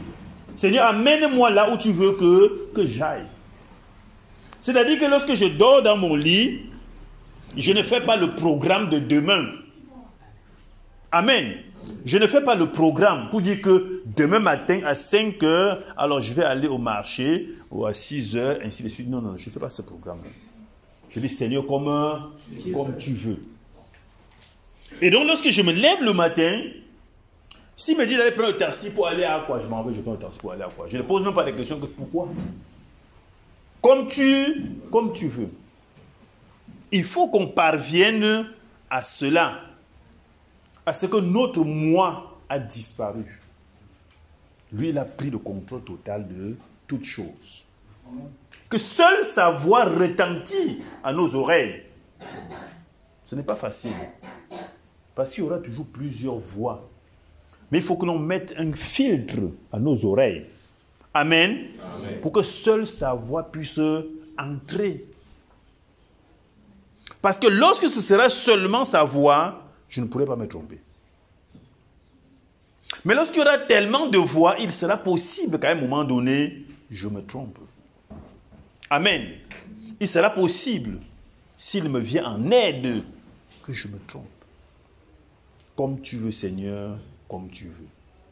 Seigneur, amène-moi là où tu veux que, que j'aille. C'est-à-dire que lorsque je dors dans mon lit, je ne fais pas le programme de demain. Amen. Je ne fais pas le programme pour dire que demain matin à 5 heures, alors je vais aller au marché, ou à 6 heures, ainsi de suite. Non, non, je ne fais pas ce programme. Je dis Seigneur comme, comme tu veux. Et donc lorsque je me lève le matin, s'il me dit d'aller prendre le taxi pour aller à quoi, je m'en vais, je prends le taxi pour aller à quoi. Je ne pose même pas de questions que pourquoi. Comme tu, comme tu veux. Il faut qu'on parvienne à cela à ce que notre moi a disparu. Lui, il a pris le contrôle total de toutes choses. Que seule sa voix retentit à nos oreilles. Ce n'est pas facile. Parce qu'il y aura toujours plusieurs voix. Mais il faut que l'on mette un filtre à nos oreilles. Amen. Pour que seule sa voix puisse entrer. Parce que lorsque ce sera seulement sa voix, je ne pourrai pas me tromper. Mais lorsqu'il y aura tellement de voix, il sera possible qu'à un moment donné, je me trompe. Amen. Il sera possible, s'il me vient en aide, que je me trompe. Comme tu veux, Seigneur, comme tu veux.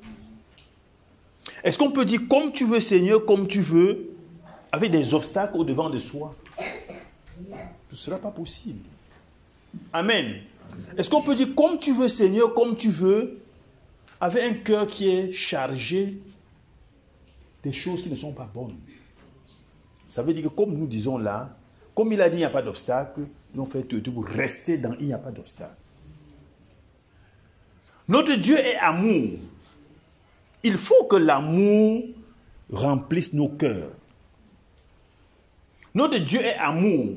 Est-ce qu'on peut dire comme tu veux, Seigneur, comme tu veux, avec des obstacles au devant de soi? Ce ne sera pas possible. Amen. Est-ce qu'on peut dire comme tu veux, Seigneur, comme tu veux, avec un cœur qui est chargé des choses qui ne sont pas bonnes Ça veut dire que comme nous disons là, comme il a dit il n'y a pas d'obstacle, nous fait tout pour rester dans il n'y a pas d'obstacle. Notre Dieu est amour. Il faut que l'amour remplisse nos cœurs. Notre Dieu est amour.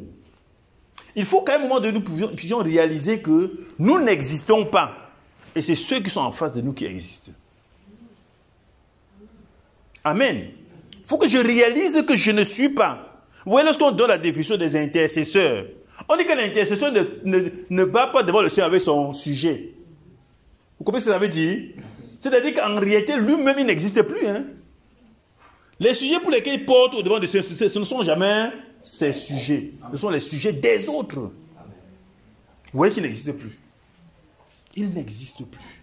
Il faut qu'à un moment donné, nous puissions réaliser que nous n'existons pas. Et c'est ceux qui sont en face de nous qui existent. Amen. Il faut que je réalise que je ne suis pas. Vous voyez, lorsqu'on donne la définition des intercesseurs, on dit que l'intercesseur ne, ne, ne bat pas devant le Seigneur avec son sujet. Vous comprenez ce que ça veut dire? C'est-à-dire qu'en réalité, lui-même, il n'existe plus. Hein? Les sujets pour lesquels il porte au devant de Seigneur, ce ne sont jamais ses sujets. Ce sont les sujets des autres. Vous voyez qu'il n'existe plus. Il n'existe plus.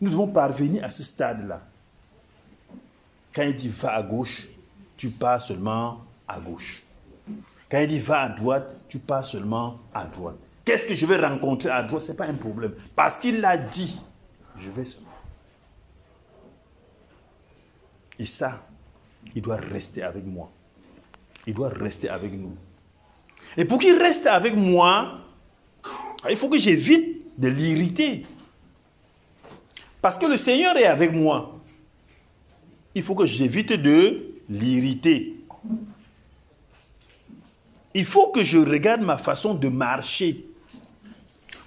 Nous devons parvenir à ce stade-là. Quand il dit va à gauche, tu pars seulement à gauche. Quand il dit va à droite, tu pars seulement à droite. Qu'est-ce que je vais rencontrer à droite? Ce n'est pas un problème. Parce qu'il l'a dit, je vais seulement. Et ça, il doit rester avec moi. Il doit rester avec nous. Et pour qu'il reste avec moi, il faut que j'évite de l'irriter. Parce que le Seigneur est avec moi. Il faut que j'évite de l'irriter. Il faut que je regarde ma façon de marcher.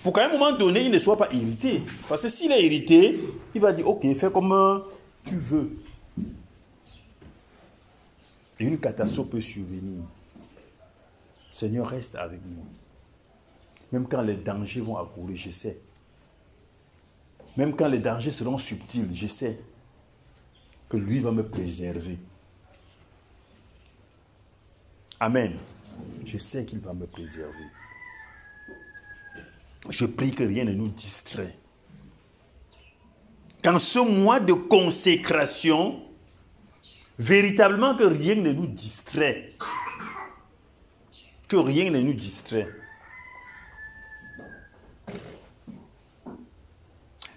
Pour qu'à un moment donné, il ne soit pas irrité. Parce que s'il est irrité, il va dire, ok, fais comme tu veux. Et une catastrophe peut survenir. Seigneur, reste avec moi. Même quand les dangers vont accourir, je sais. Même quand les dangers seront subtils, je sais que lui va me préserver. Amen. Je sais qu'il va me préserver. Je prie que rien ne nous distrait. Qu'en ce mois de consécration, véritablement que rien ne nous distrait. Que rien ne nous distrait.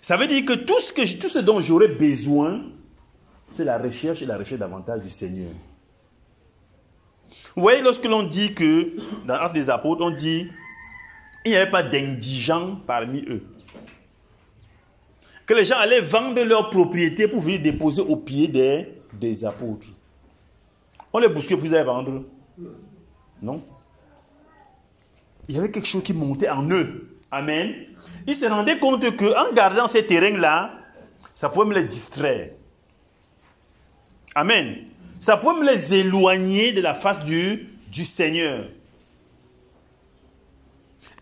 Ça veut dire que tout ce, dont j'aurais besoin, c'est la recherche et la recherche davantage du Seigneur. Vous voyez, lorsque l'on dit que, dans l'art des apôtres, on dit, il n'y avait pas d'indigents parmi eux. Que les gens allaient vendre leurs propriétés pour venir déposer au pied des, des apôtres. On les bousculait pour les vendre. Non. Il y avait quelque chose qui montait en eux. Amen. Ils se rendaient compte qu'en gardant ces terrains-là, ça pouvait me les distraire. Amen. Ça pouvait me les éloigner de la face du, du Seigneur.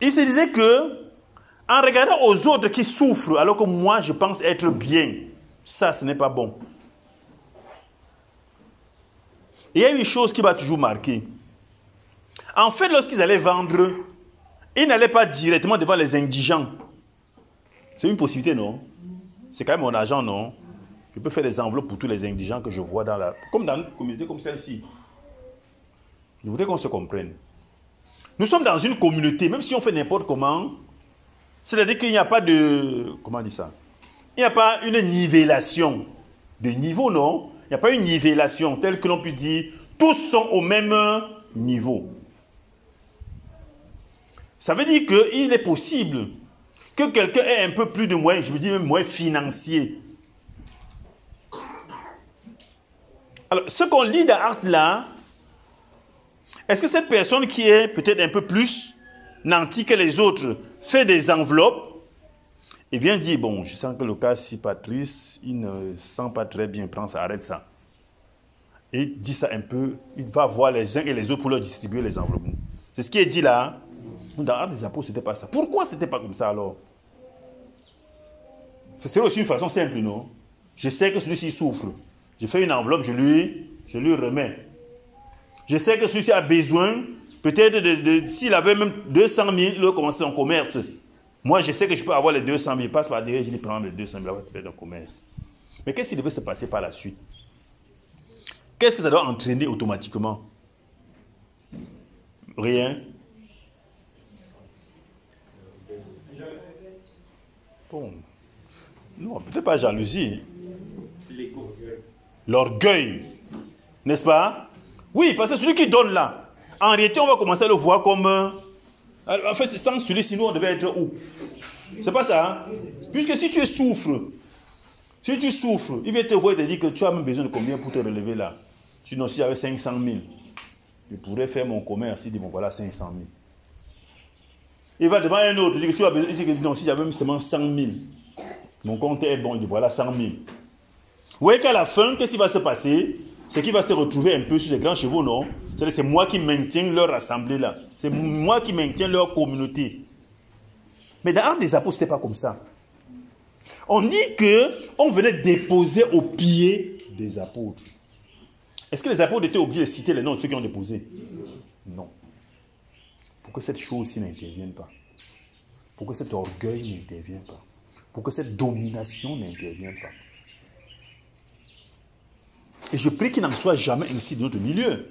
Il se disait que, en regardant aux autres qui souffrent, alors que moi je pense être bien, ça ce n'est pas bon. Il y a une chose qui va toujours marquer. En fait, lorsqu'ils allaient vendre, ils n'allaient pas directement devant les indigents. C'est une possibilité, non? C'est quand même mon argent, non? Je peux faire des enveloppes pour tous les indigents que je vois dans la... Comme dans une communauté comme celle-ci. Je voudrais qu'on se comprenne. Nous sommes dans une communauté, même si on fait n'importe comment, c'est-à-dire qu'il n'y a pas de... Comment on dit ça? Il n'y a pas une nivellation de niveau, non? N'y a pas une nivellation telle que l'on puisse dire tous sont au même niveau. Ça veut dire qu'il est possible que quelqu'un ait un peu plus de moyens, je veux dire même moins financiers. Alors, ce qu'on lit dans Acte là, est-ce que cette personne qui est peut-être un peu plus nantie que les autres fait des enveloppes et vient dire, bon, je sens que le cas si Patrice, il ne sent pas très bien, prends ça, arrête ça. Et dit ça un peu, il va voir les uns et les autres pour leur distribuer les enveloppes. C'est ce qui est dit là. Dans l'art des apôtres, ce n'était pas ça. Pourquoi ce n'était pas comme ça alors? C'est aussi une façon simple, non? Je sais que celui-ci souffre. Je fais une enveloppe, je lui, je lui remets. Je sais que celui-ci a besoin, peut-être, de, s'il avait même 200 000, il commencer son commerce. Moi, je sais que je peux avoir les 200 000, passe par derrière, je lui prends les 200 000, va faire un commerce. Mais qu'est-ce qui devait se passer par la suite? Qu'est-ce que ça doit entraîner automatiquement? Rien. Bon. Non, peut-être pas jalousie. L'orgueil. N'est-ce pas? Oui, parce que celui qui donne là, en réalité, on va commencer à le voir comme. En fait, sans celui-ci, nous, on devait être où? C'est pas ça. Hein? Puisque si tu souffres, si tu souffres, il va te voir et te dire que tu as même besoin de combien pour te relever là? Sinon, si j'avais 500 000, je pourrais faire mon commerce. Il dit, bon, voilà 500 000. Il va devant un autre, il dit que tu as besoin. Il dit que non, si j'avais même seulement 100 000, mon compte est bon. Il dit, voilà 100 000. Vous voyez qu'à la fin, qu'est-ce qui va se passer? C'est qui va se retrouver un peu sur ces grands chevaux, non? C'est moi qui maintiens leur assemblée là. C'est moi qui maintiens leur communauté. Mais dans l'art des apôtres, ce n'était pas comme ça. On dit que on venait déposer au pied des apôtres. Est-ce que les apôtres étaient obligés de citer les noms de ceux qui ont déposé? Non. Pour que cette chose-ci n'intervienne pas. Pour que cet orgueil n'intervienne pas. Pour que cette domination n'intervienne pas. Et je prie qu'il n'en soit jamais ainsi dans notre milieu.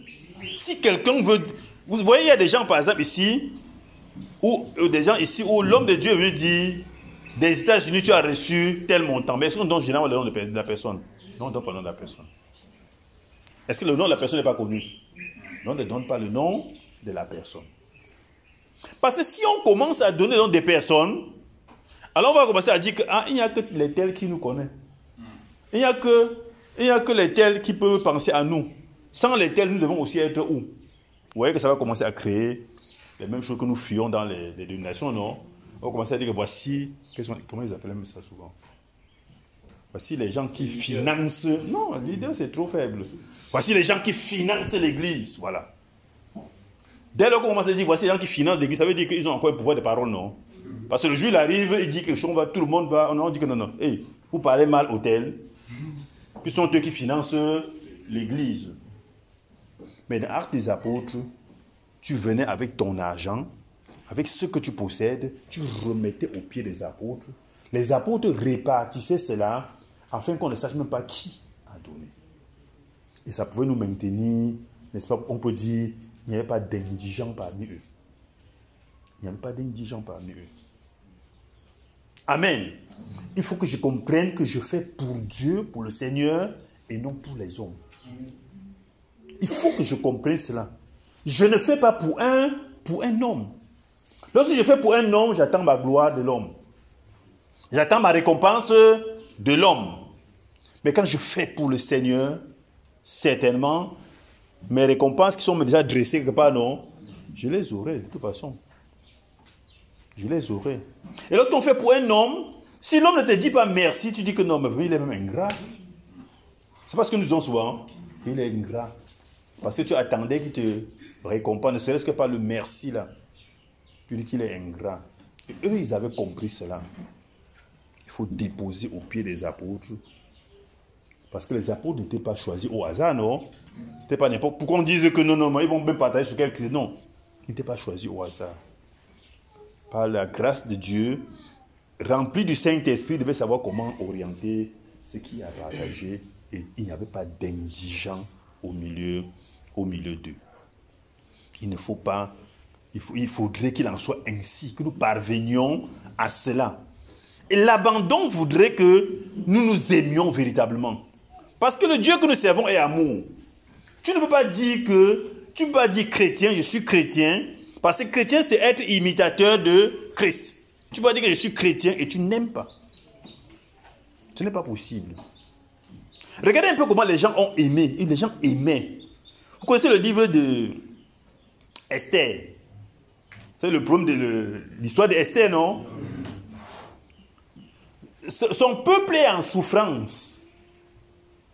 Si quelqu'un veut... Vous voyez, il y a des gens, par exemple, ici, ou des gens ici, où l'homme de Dieu venu dire, des États-Unis, tu as reçu tel montant. Mais est-ce qu'on donne généralement le nom de la personne? Non, on ne donne pas le nom de la personne. Est-ce que le nom de la personne n'est pas connu? Non, ne donne pas le nom de la personne. Parce que si on commence à donner le nom des personnes, alors on va commencer à dire qu'il ah, n'y a que les tels qui nous connaissent. Il n'y a, que, il a que les tels qui peuvent penser à nous. Sans les tels, nous devons aussi être où? Vous voyez que ça va commencer à créer les mêmes choses que nous fuyons dans les, dénominations, non? On va commencer à dire que voici, comment ils appellent ça souvent? Voici les gens qui financent. Non, l'idée c'est trop faible. Voici les gens qui financent l'église. Voilà. Dès lors qu'on commence à dire voici les gens qui financent l'église, ça veut dire qu'ils ont encore un pouvoir de parole, non? Parce que le jour il arrive, il dit que tout le monde va. On dit que non, non. Hey, vous parlez mal au tel. Puis sont eux qui financent l'église. Mais dans l'Arc des Apôtres, tu venais avec ton argent, avec ce que tu possèdes, tu remettais aux pieds des apôtres. Les apôtres répartissaient cela afin qu'on ne sache même pas qui a donné. Et ça pouvait nous maintenir, n'est-ce pas? On peut dire, il n'y avait pas d'indigents parmi eux. Il n'y avait pas d'indigents parmi eux. Amen. Il faut que je comprenne que je fais pour Dieu, pour le Seigneur, et non pour les hommes. Il faut que je comprenne cela. Je ne fais pas pour un, homme. Lorsque je fais pour un homme, j'attends ma gloire de l'homme. J'attends ma récompense de l'homme. Mais quand je fais pour le Seigneur, certainement, mes récompenses qui sont déjà dressées quelque part, non, je les aurai de toute façon. Je les aurai. Et lorsqu'on fait pour un homme, si l'homme ne te dit pas merci, tu dis que non, mais il est même ingrat. C'est parce que nous disons souvent, il est ingrat. Parce que tu attendais qu'il te récompense, ne serait-ce que par le merci là. Tu dis qu'il est ingrat. Et eux, ils avaient compris cela. Il faut déposer au pied des apôtres parce que les apôtres n'étaient pas choisis au hasard, non? C'était pas n'importe. Pourquoi on dise que non, non, ils vont même partager sur quelques. Non. Ils n'étaient pas choisis au hasard. Par la grâce de Dieu, rempli du Saint-Esprit, ils devaient savoir comment orienter ce qui a partagé. Et il n'y avait pas d'indigents au milieu, au milieu d'eux. Il ne faut pas. Il, faut, il faudrait qu'il en soit ainsi, que nous parvenions à cela. Et l'abandon voudrait que nous nous aimions véritablement. Parce que le Dieu que nous servons est amour. Tu ne peux pas dire que, tu peux pas dire chrétien, je suis chrétien, parce que chrétien, c'est être imitateur de Christ. Tu pas dire que je suis chrétien et tu n'aimes pas. Ce n'est pas possible. Regardez un peu comment les gens ont aimé. Et les gens aimaient. Vous connaissez le livre de Esther? C'est le problème de l'histoire d'Esther, non? Son peuple est en souffrance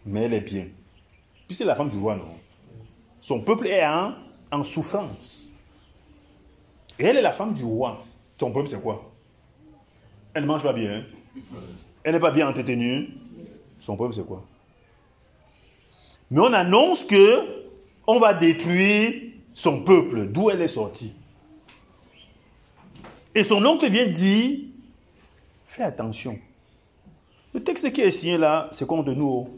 mais elle est bien. Puis c'est la femme du roi, non? Son peuple est en, en souffrance. Et elle est la femme du roi. Son problème, c'est quoi? Elle ne mange pas bien. Elle n'est pas bien entretenue. Son problème, c'est quoi? Mais on annonce que on va détruire son peuple, d'où elle est sortie. Et son oncle vient dire, fais attention. Le texte qui est signé là, c'est contre nous.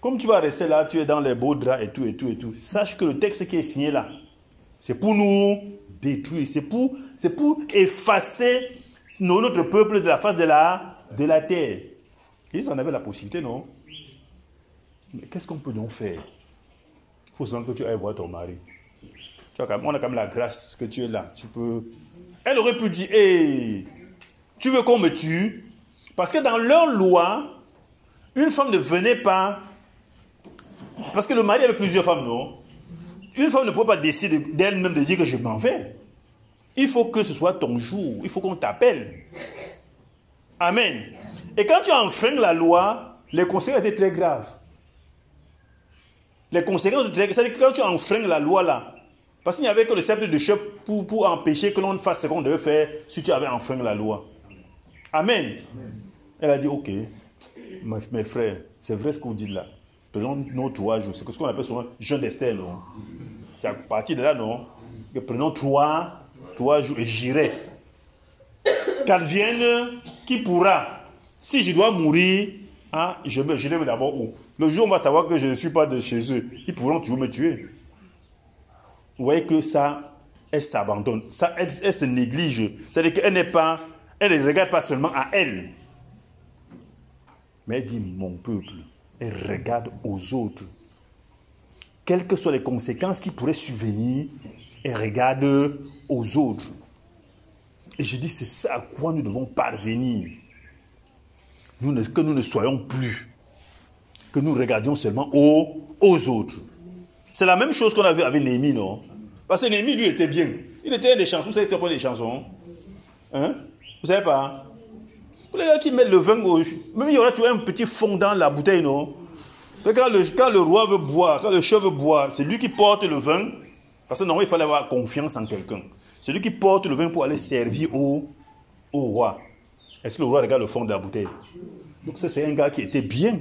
Comme tu vas rester là, tu es dans les beaux draps et tout, et tout, et tout. Sache que le texte qui est signé là, c'est pour nous détruire, c'est pour, c'est pour effacer notre peuple de la face de la, de la terre. Ils en avaient la possibilité, non? Mais qu'est-ce qu'on peut donc faire? Il faut seulement que tu ailles voir ton mari. Tu on a quand même la grâce que tu es là. Tu peux... Elle aurait pu dire, hé, tu veux qu'on me tue? Parce que dans leur loi, une femme ne venait pas parce que le mari avait plusieurs femmes, non? Une femme ne peut pas décider d'elle-même de dire que je m'en vais. Il faut que ce soit ton jour. Il faut qu'on t'appelle. Amen. Et quand tu enfreins la loi, les conséquences étaient très graves. Les conséquences étaient très graves. C'est-à-dire que quand tu enfreins la loi là, parce qu'il n'y avait que le sceptre de chef pour, pour empêcher que l'on fasse ce qu'on devait faire si tu avais enfreint la loi. Amen. Elle a dit, ok, mes frères, c'est vrai ce que vous dites là. Prenons nos trois jours. C'est ce qu'on appelle souvent jeûne d'Esther, non? À partir de là, non? Prenons trois, trois et j'irai. Qu'advienne qui pourra. Si je dois mourir, hein, je, me, je d'abord où? Le jour où on va savoir que je ne suis pas de chez eux, ils pourront toujours me tuer. Vous voyez que ça, elle s'abandonne. Ça, elle, elle se néglige. C'est-à-dire qu'elle n'est pas, elle ne regarde pas seulement à elle. Mais elle dit mon peuple et regarde aux autres. quelles que soient les conséquences qui pourraient survenir, et regarde aux autres. Et je dis, c'est ça à quoi nous devons parvenir. Que nous ne soyons plus, que nous regardions seulement aux, aux autres. C'est la même chose qu'on a vu avec Néhémie, non? Parce que Néhémie, lui, était bien. Il était un des chansons. Vous savez, c'était pas des chansons Hein? Vous savez pas? Pour les gars qui mettent le vin au... Même il y aura toujours un petit fond dans la bouteille, non? Quand le, quand le roi veut boire, quand le chef veut boire, c'est lui qui porte le vin. Parce que normalement, il fallait avoir confiance en quelqu'un. C'est lui qui porte le vin pour aller servir au, roi. Est-ce que le roi regarde le fond de la bouteille? Donc ça, c'est un gars qui était bien.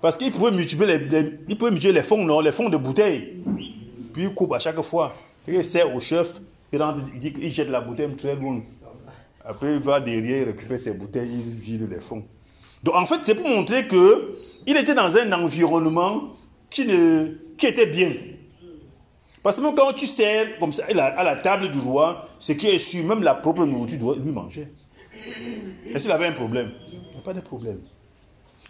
Parce qu'il pouvait multiplier les, il pouvait les fonds, non, les fonds de bouteille. Puis il coupe à chaque fois. Il sert au chef, il, rentre, il dit qu'il jette la bouteille très loin. Après, il va derrière, il récupère ses bouteilles, il vide les fonds. Donc en fait, c'est pour montrer que il était dans un environnement qui, ne, qui était bien. Parce que même quand tu sers comme ça à la, table du roi, ce qui est sûr, même la propre nourriture doit lui manger. Est-ce qu'il avait un problème? Il n'y a pas de problème.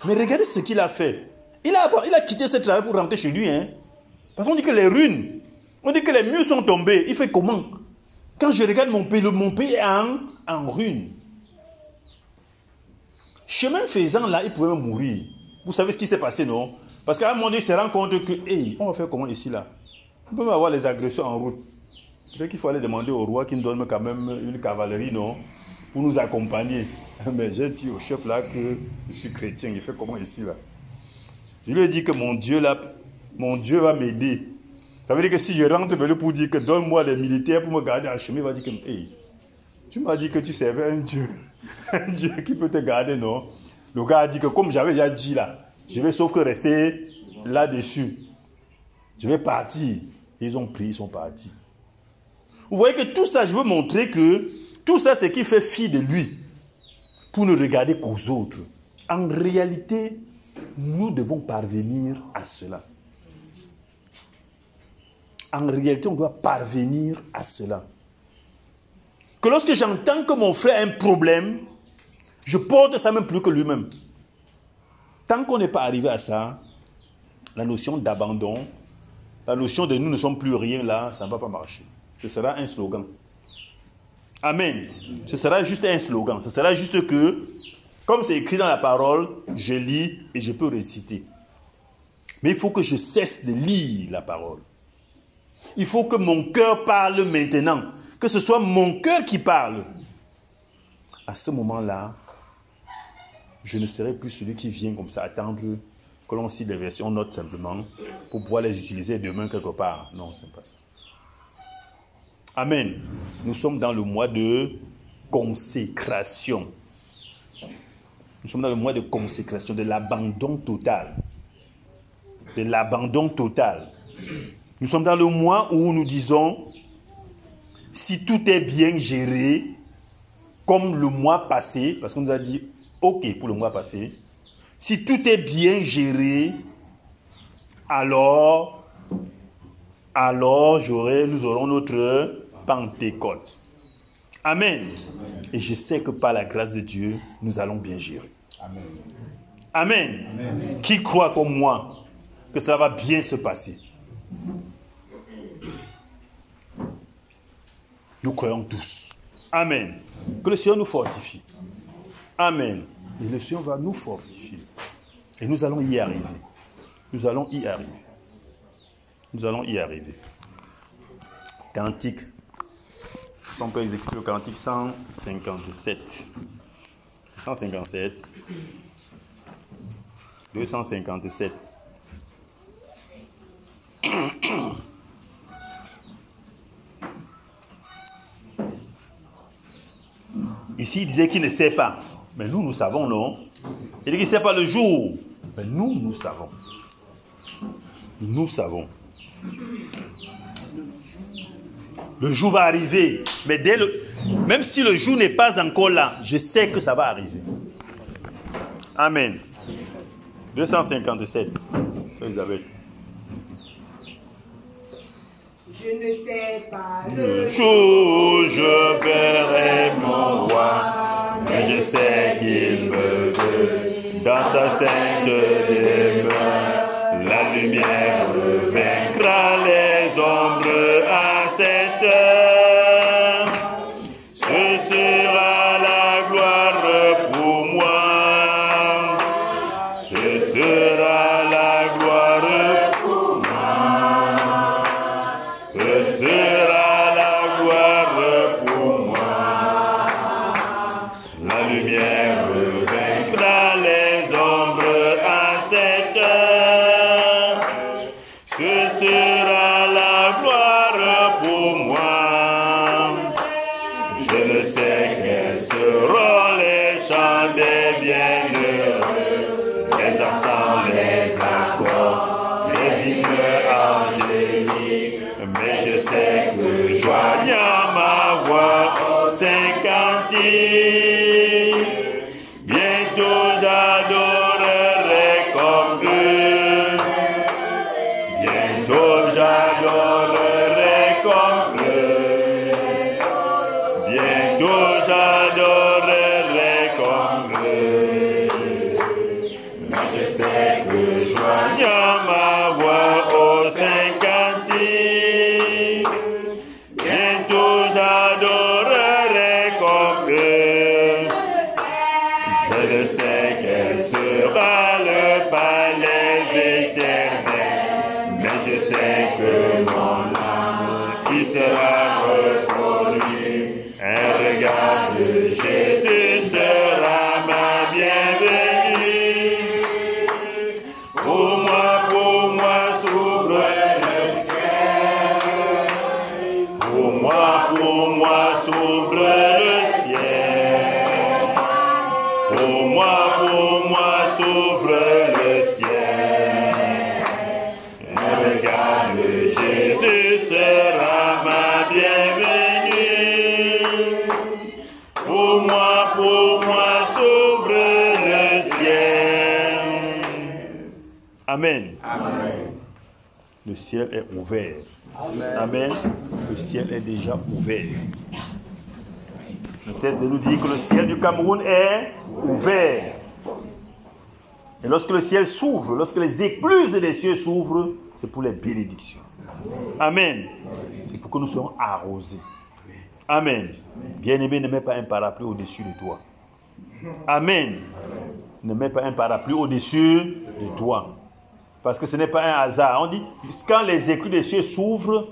Mais regardez ce qu'il a fait. Il a, il a quitté ce travail pour rentrer chez lui. Hein. Parce qu'on dit que les runes, on dit que les murs sont tombés. Il fait comment? Quand je regarde mon pays, mon pays est en, en ruine. Chemin faisant, là, il pouvait mourir. Vous savez ce qui s'est passé, non? Parce qu'à un moment donné, il se rend compte que, hey, on va faire comment ici, là? On peut avoir les agressions en route. Peut-être qu'il faut aller demander au roi qu'il nous donne quand même une cavalerie, non? Pour nous accompagner. [laughs] Mais j'ai dit au chef là que je suis chrétien. Il fait comment ici, là? Je lui ai dit que mon Dieu, là, mon Dieu va m'aider. Ça veut dire que si je rentre vers lui pour dire que donne-moi des militaires pour me garder en chemin, il va dire que, hey, tu m'as dit que tu servais un Dieu. [laughs] Un Dieu qui peut te garder, non? Le gars a dit que comme j'avais déjà dit là, je vais sauf que rester là-dessus. Je vais partir. Ils ont pris, ils sont partis. Vous voyez que tout ça, je veux montrer que tout ça, c'est qui fait fi de lui pour ne regarder qu'aux autres. En réalité, nous devons parvenir à cela. En réalité, on doit parvenir à cela. Que lorsque j'entends que mon frère a un problème, je porte ça même plus que lui-même. Tant qu'on n'est pas arrivé à ça, la notion d'abandon, la notion de nous ne sommes plus rien là, ça ne va pas marcher. Ce sera un slogan. Amen. Ce sera juste un slogan. Ce sera juste que, comme c'est écrit dans la parole, je lis et je peux réciter. Mais il faut que je cesse de lire la parole. Il faut que mon cœur parle maintenant. Que ce soit mon cœur qui parle. À ce moment-là, je ne serai plus celui qui vient comme ça attendre que l'on cite des versions notes simplement pour pouvoir les utiliser demain quelque part. Non, c'est pas ça. Amen. Nous sommes dans le mois de consécration. Nous sommes dans le mois de consécration, de l'abandon total. De l'abandon total. Nous sommes dans le mois où nous disons, si tout est bien géré, comme le mois passé, parce qu'on nous a dit, OK pour le mois passé, si tout est bien géré, alors, alors nous aurons notre Pentecôte. Amen. Et je sais que par la grâce de Dieu, nous allons bien gérer. Amen. Qui croit comme moi que ça va bien se passer? Nous croyons tous. Amen. Que le Seigneur nous fortifie. Amen. Et le Seigneur va nous fortifier. Et nous allons y arriver. Nous allons y arriver. Nous allons y arriver. Cantique. On peut exécuter le cantique 157. 157. 257. Ici, il disait qu'il ne sait pas. Mais nous, nous savons, non Il dit qu'il pas le jour. Mais nous, nous savons. Nous savons. Le jour va arriver. Mais dès le, même si le jour n'est pas encore là, je sais que ça va arriver. Amen. 257. Sœur Isabelle. Je ne sais pas le jour où je verrai mon roi, mais je sais qu'il me veut dans sa sainte demeure. La lumière vaincra les hommes. Pour moi, pour moi s'ouvre le ciel. Un regard de Jésus sera ma bienvenue. Pour moi, pour moi s'ouvre le ciel. Amen. Le ciel est ouvert. Amen. Le ciel est déjà ouvert. Cesse de nous dire que le ciel du Cameroun est ouvert. Et lorsque le ciel s'ouvre, lorsque les écluses des cieux s'ouvrent, c'est pour les bénédictions. Amen. C'est pour que nous soyons arrosés. Amen. Bien-aimé, ne mets pas un parapluie au-dessus de toi. Amen. Ne mets pas un parapluie au-dessus de toi. Parce que ce n'est pas un hasard. On dit, quand les écluses des cieux s'ouvrent,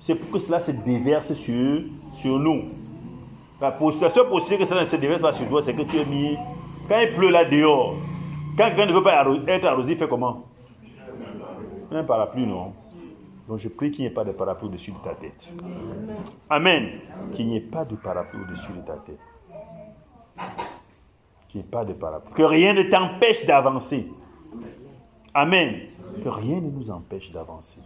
c'est pour que cela se déverse sur, sur nous. La, seule possibilité que ne se déverse pas sur toi, c'est que tu es mis. Quand il pleut là dehors, quand quelqu'un ne veut pas être arrosé, il fait comment? Un parapluie, non? Donc je prie qu'il n'y ait pas de parapluie au-dessus de ta tête. Amen. Qu'il n'y ait pas de parapluie au-dessus de ta tête. Qu'il n'y ait pas de parapluie. Que rien ne t'empêche d'avancer. Amen. Que rien ne nous empêche d'avancer.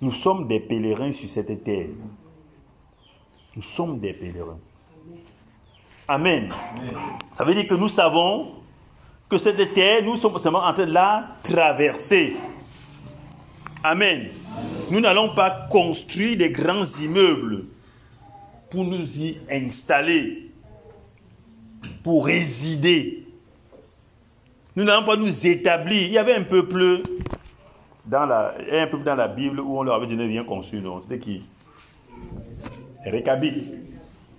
Nous sommes des pèlerins sur cette terre. Nous sommes des pèlerins. Amen. Ça veut dire que nous savons que cette terre, nous sommes seulement en train de la traverser. Amen. Nous n'allons pas construire des grands immeubles pour nous y installer, pour résider. Nous n'allons pas nous établir. Il y avait un peuple dans la, Bible où on leur avait donné rien conçu, non C'était qui? Récabites.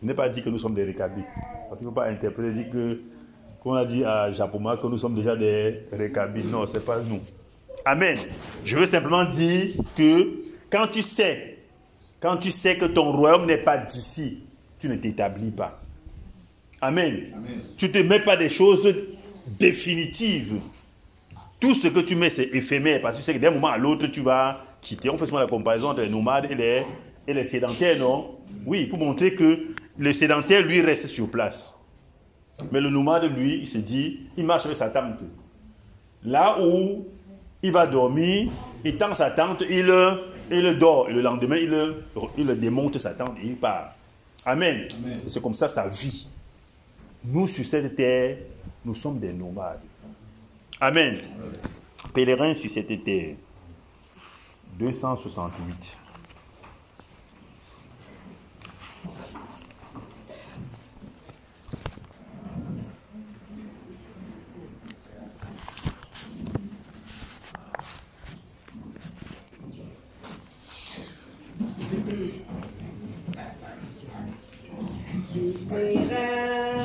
Je n'ai pas dit que nous sommes des Récabites. Parce qu'il ne faut pas interpréter dire que, qu'on a dit à Japoma que nous sommes déjà des Récabites. Non, ce n'est pas nous. Amen. Je veux simplement dire que quand tu sais, quand tu sais que ton royaume n'est pas d'ici, tu ne t'établis pas. Amen. Tu ne te mets pas des choses définitives. Tout ce que tu mets, c'est éphémère parce que tu sais que d'un moment à l'autre, tu vas quitter. On fait souvent la comparaison entre les nomades et les, et les sédentaires, non? Oui, pour montrer que le sédentaire, lui, reste sur place. Mais le nomade, lui, il se dit, il marche avec sa tente. Là où il va dormir, il tend sa tente, il, il dort. Et le lendemain, il, il démonte sa tente et il part. Amen. C'est comme ça sa vie. Nous, sur cette terre, nous sommes des nomades. Amen. Pèlerins sur cette terre. 268. Pays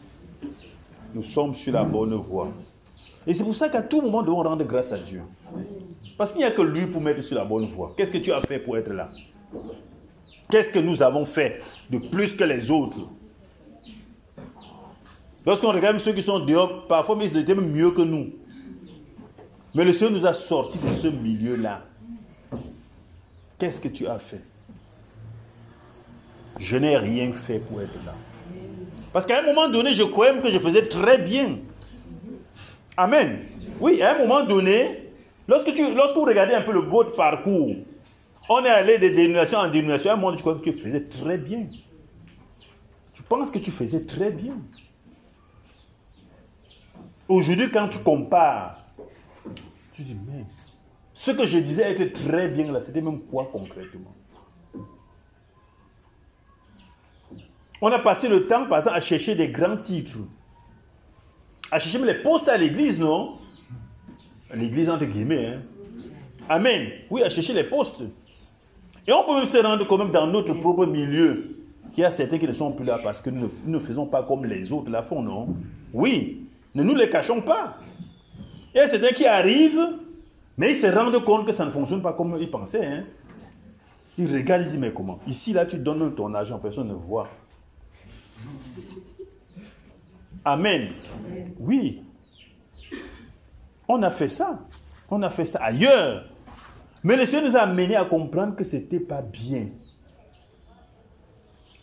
Nous sommes sur la bonne voie. Et c'est pour ça qu'à tout moment, nous devons rendre grâce à Dieu. Parce qu'il n'y a que lui pour mettre sur la bonne voie. Qu'est-ce que tu as fait pour être là? Qu'est-ce que nous avons fait de plus que les autres? Lorsqu'on regarde ceux qui sont dehors, parfois ils étaient mieux que nous. Mais le Seigneur nous a sortis de ce milieu-là. Qu'est-ce que tu as fait? Je n'ai rien fait pour être là. Parce qu'à un moment donné, je croyais que je faisais très bien. Amen. Oui, à un moment donné, lorsque, tu, lorsque vous regardez un peu le beau parcours, on est allé de dénomination en dénomination. À un moment, tu crois que tu faisais très bien. Tu penses que tu faisais très bien. Aujourd'hui, quand tu compares dis, ce que je disais était très bien là, c'était même quoi concrètement? On a passé le temps, par exemple, à chercher des grands titres. À chercher les postes à l'église, non? L'église, entre guillemets. Hein? Amen. Oui, à chercher les postes. Et on peut même se rendre quand même dans notre propre milieu qu'il y a certains qui ne sont plus là parce que nous ne, faisons pas comme les autres la font, non? Oui, ne nous les cachons pas. Il y a certains qui arrivent, mais ils se rendent compte que ça ne fonctionne pas comme ils pensaient. Hein. Ils regardent, ils disent, mais comment? Ici, là, tu donnes ton argent, personne ne voit. Amen. Oui. On a fait ça. On a fait ça ailleurs. Mais le Seigneur nous a amené à comprendre que ce n'était pas bien.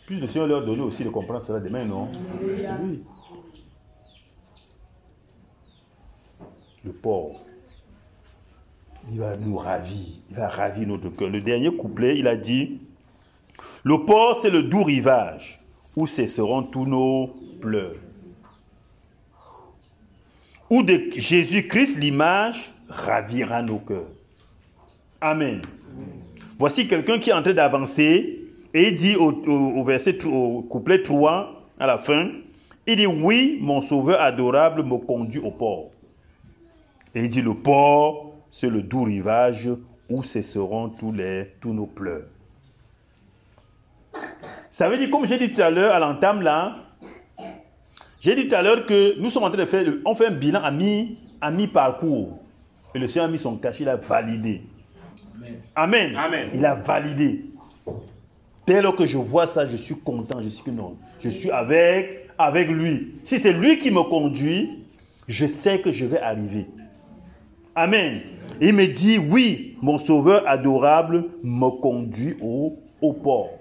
Puis le Seigneur leur donner aussi de comprendre cela demain, non? Oui. Le porc, il va nous ravir, il va ravir notre cœur. Le dernier couplet, il a dit, le port, c'est le doux rivage où cesseront tous nos pleurs. Où de Jésus-Christ, l'image ravira nos cœurs. Amen. Voici quelqu'un qui est en train d'avancer et il dit au, verset, au couplet 3, à la fin, il dit, oui, mon sauveur adorable me conduit au port. Et il dit, le port, c'est le doux rivage où cesseront tous, nos pleurs. Ça veut dire, comme j'ai dit tout à l'heure, à l'entame là, j'ai dit tout à l'heure que nous sommes en train de faire, on fait un bilan à mi, mi-parcours. Et le Seigneur a mis son cachet, il a validé. Amen. Amen. Il a validé. Dès lors que je vois ça, je suis content, je suis que non. Je suis avec, avec lui. Si c'est lui qui me conduit, je sais que je vais arriver. Amen. Il me dit, oui, mon sauveur adorable me conduit au, au port.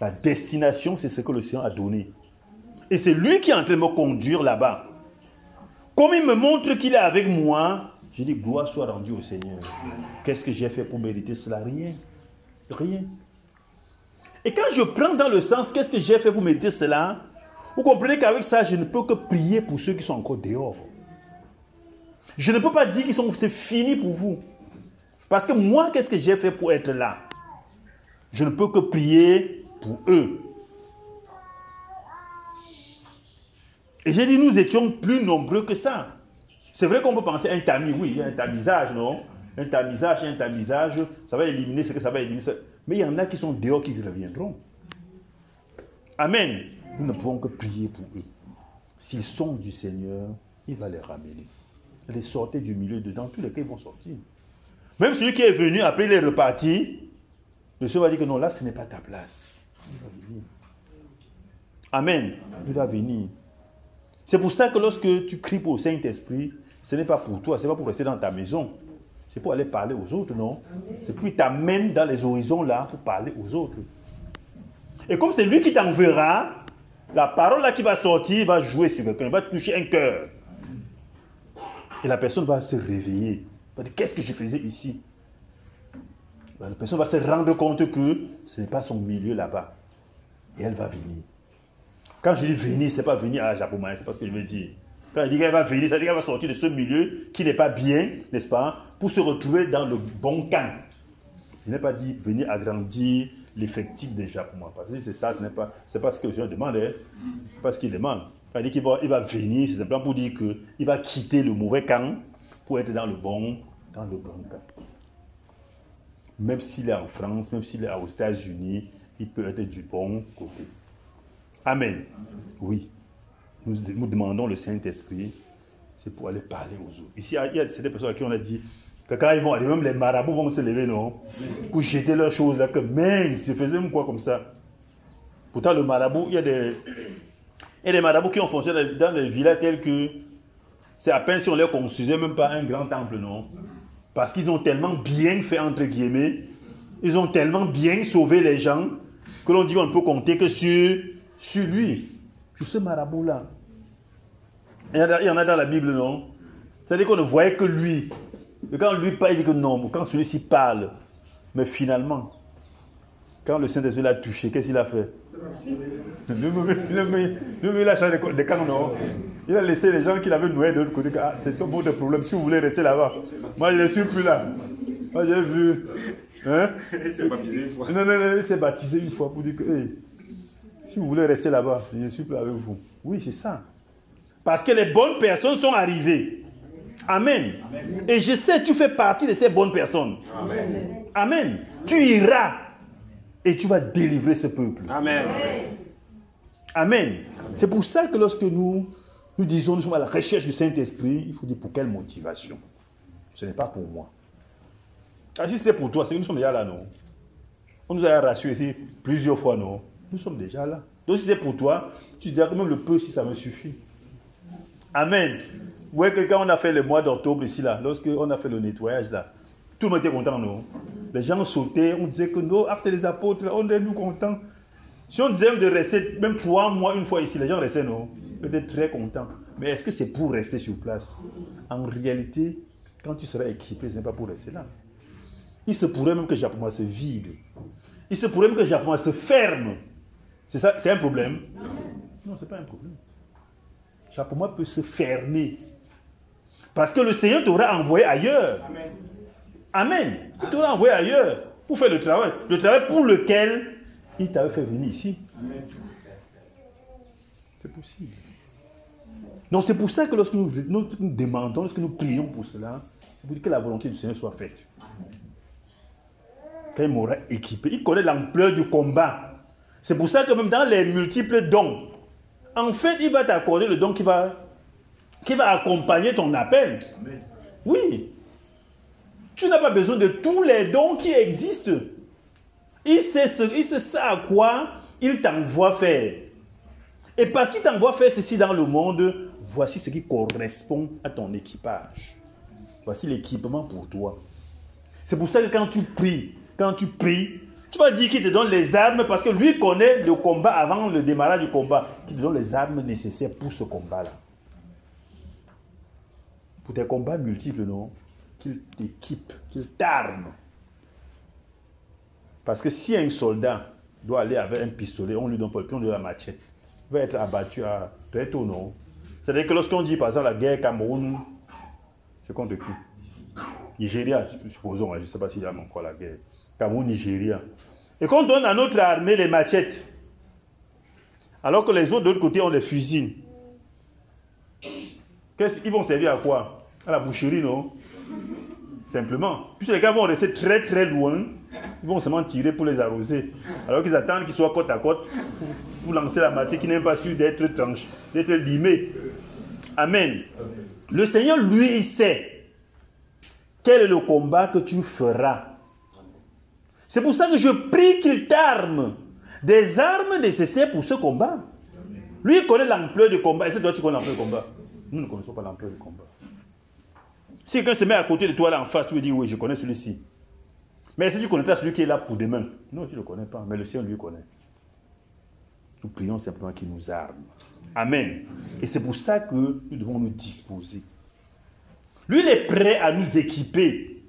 La destination, c'est ce que le Seigneur a donné. Et c'est lui qui est en train de me conduire là-bas. Comme il me montre qu'il est avec moi, je dis gloire soit rendue au Seigneur. Qu'est-ce que j'ai fait pour mériter cela? Rien. Rien. Et quand je prends dans le sens qu'est-ce que j'ai fait pour mériter cela, vous comprenez qu'avec ça, je ne peux que prier pour ceux qui sont encore dehors. Je ne peux pas dire que c'est fini pour vous. Parce que moi, qu'est-ce que j'ai fait pour être là? Je ne peux que prier pour eux. Et j'ai dit, nous étions plus nombreux que ça. C'est vrai qu'on peut penser à un tamis, oui, un tamisage, non? Un tamisage, un tamisage, ça va éliminer ce que ça va éliminer. Mais il y en a qui sont dehors qui reviendront. Amen. Nous ne pouvons que prier pour eux. S'ils sont du Seigneur, il va les ramener. Les sortir du milieu de dans tous les cas, ils vont sortir. Même celui qui est venu, après il est reparti, le Seigneur va dire que non, là, ce n'est pas ta place. Amen. Il va venir. C'est pour ça que lorsque tu cries pour le Saint-Esprit, ce n'est pas pour toi, ce n'est pas pour rester dans ta maison. C'est pour aller parler aux autres, non? C'est pour qu'il t'amène dans les horizons là pour parler aux autres. Et comme c'est lui qui t'enverra, la parole là qui va sortir va jouer sur quelqu'un, va toucher un cœur. Et la personne va se réveiller. Va dire Qu'est-ce que je faisais ici? La personne va se rendre compte que ce n'est pas son milieu là-bas. Et elle va venir. Quand je dis venir, ce n'est pas venir à Japoma, c'est pas ce que je veux dire. Quand je dis qu'elle va venir, ça veut dire qu'elle va sortir de ce milieu qui n'est pas bien, n'est-ce pas, pour se retrouver dans le bon camp. Je n'ai pas dit venir agrandir l'effectif des Japonais. Parce que c'est ça, ce n'est pas, pas ce que je demande. Hein. Ce pas ce qu'il demande. Il dit qu'il va, il va venir, c'est simplement pour dire qu'il va quitter le mauvais camp pour être dans le bon, dans le bon camp. Même s'il est en France, même s'il est aux États-Unis, il peut être du bon côté. Amen. Oui. Nous, nous demandons le Saint-Esprit, c'est pour aller parler aux autres. Ici, il y a des personnes à qui on a dit que quand ils vont aller, même les marabouts vont se lever, non? Pour jeter leurs choses là, que mince, je faisais quoi comme ça? Pourtant, le marabout, il y a des, il y a des marabouts qui ont fonctionné dans des villas tels que c'est à peine si on les construisait même pas un grand temple, non? Parce qu'ils ont tellement bien fait, entre guillemets, ils ont tellement bien sauvé les gens que l'on dit qu'on ne peut compter que sur, sur lui, sur ce marabout-là. Il y en a dans la Bible, non? C'est-à-dire qu'on ne voyait que lui. Et quand lui parle, il dit que non. Quand celui-ci parle, mais finalement, quand le Saint-Esprit l'a touché, qu'est-ce qu'il a fait? Il a changé de camp, non? Il a laissé les gens qu'il avait noués de l'autre côté. Ah, c'est un de problème. Si vous voulez rester là-bas, moi je ne suis plus là. Moi j'ai vu Hein? [laughs] il s'est baptisé une fois. Non, non, non, il s'est baptisé une fois pour dire que si vous voulez rester là-bas, je suis plus avec vous. Oui, c'est ça. Parce que les bonnes personnes sont arrivées. Amen. Et je sais, tu fais partie de ces bonnes personnes. Amen. Amen. Tu iras et tu vas délivrer ce peuple. Amen. Amen. C'est pour ça que lorsque nous, nous disons nous sommes à la recherche du Saint-Esprit, il faut dire pour quelle motivation. Ce n'est pas pour moi. Ah, si c'était pour toi, c'est que nous sommes déjà là, non? On nous a rassuré ici plusieurs fois, non? Nous sommes déjà là. Donc si c'est pour toi, tu dirais que même le peu, si ça me suffit. Amen. Vous voyez que quand on a fait le mois d'octobre ici, là, lorsqu'on a fait le nettoyage, là, tout le monde était content, non? Les gens sautaient, on disait que nos actes des apôtres, on est nous contents. Si on disait de rester même trois mois, une fois ici, les gens restaient, non? Peut-être très contents. Mais est-ce que c'est pour rester sur place? En réalité, quand tu seras équipé, ce n'est pas pour rester là. Il se pourrait même que Japon se vide. Il se pourrait même que Japon se ferme. C'est ça, c'est un problème Non, ce n'est pas un problème. Japon peut se fermer. Parce que le Seigneur t'aura envoyé ailleurs. Amen. Amen. Il t'aura envoyé ailleurs pour faire le travail. Le travail pour lequel il t'avait fait venir ici. C'est possible. Donc c'est pour ça que lorsque nous, nous, demandons, lorsque nous prions pour cela, c'est pour dire que la volonté du Seigneur soit faite. Quand il m'aura équipé, il connaît l'ampleur du combat. C'est pour ça que même dans les multiples dons, en fait, il va t'accorder le don qui va, qui va accompagner ton appel. Oui. Tu n'as pas besoin de tous les dons qui existent. Il sait, ce, il sait ça à quoi il t'envoie faire. Et parce qu'il t'envoie faire ceci dans le monde, voici ce qui correspond à ton équipage. Voici l'équipement pour toi. C'est pour ça que quand tu pries, quand tu pries, tu vas dire qu'il te donne les armes parce que lui connaît le combat avant le démarrage du combat. Qu'il te donne les armes nécessaires pour ce combat-là. Pour tes combats multiples, non Qu'il t'équipe, qu'il t'arme. Parce que si un soldat doit aller avec un pistolet, on lui donne pas le pied, on lui donne la machette, il va être abattu à très tôt, non C'est-à-dire que lorsqu'on dit par exemple la guerre Cameroun, c'est contre qui? Nigeria, supposons, hein, je ne sais pas s'il y a encore la guerre. Cameroun, Nigeria. Et qu'on donne à notre armée les machettes, alors que les autres de l'autre côté ont des fusils, ils vont servir à quoi? À la boucherie, non? Simplement. Puisque les gars vont rester très très loin, ils vont seulement tirer pour les arroser. Alors qu'ils attendent qu'ils soient côte à côte pour, lancer la matière qui n'est pas sûre d'être tranchée, d'être limée. Amen. Le Seigneur, lui, il sait quel est le combat que tu feras. C'est pour ça que je prie qu'il t'arme des armes nécessaires pour ce combat. Lui, il connaît l'ampleur du combat. Et c'est toi qui connais l'ampleur du combat? Nous ne connaissons pas l'ampleur du combat. Si quelqu'un se met à côté de toi là en face, tu veux dire oui, je connais celui-ci. Mais si tu connais celui qui est là pour demain, non, tu ne le connais pas, mais le Seigneur lui connaît. Nous prions simplement qu'il nous arme. Amen. Et c'est pour ça que nous devons nous disposer. Lui, il est prêt à nous équiper.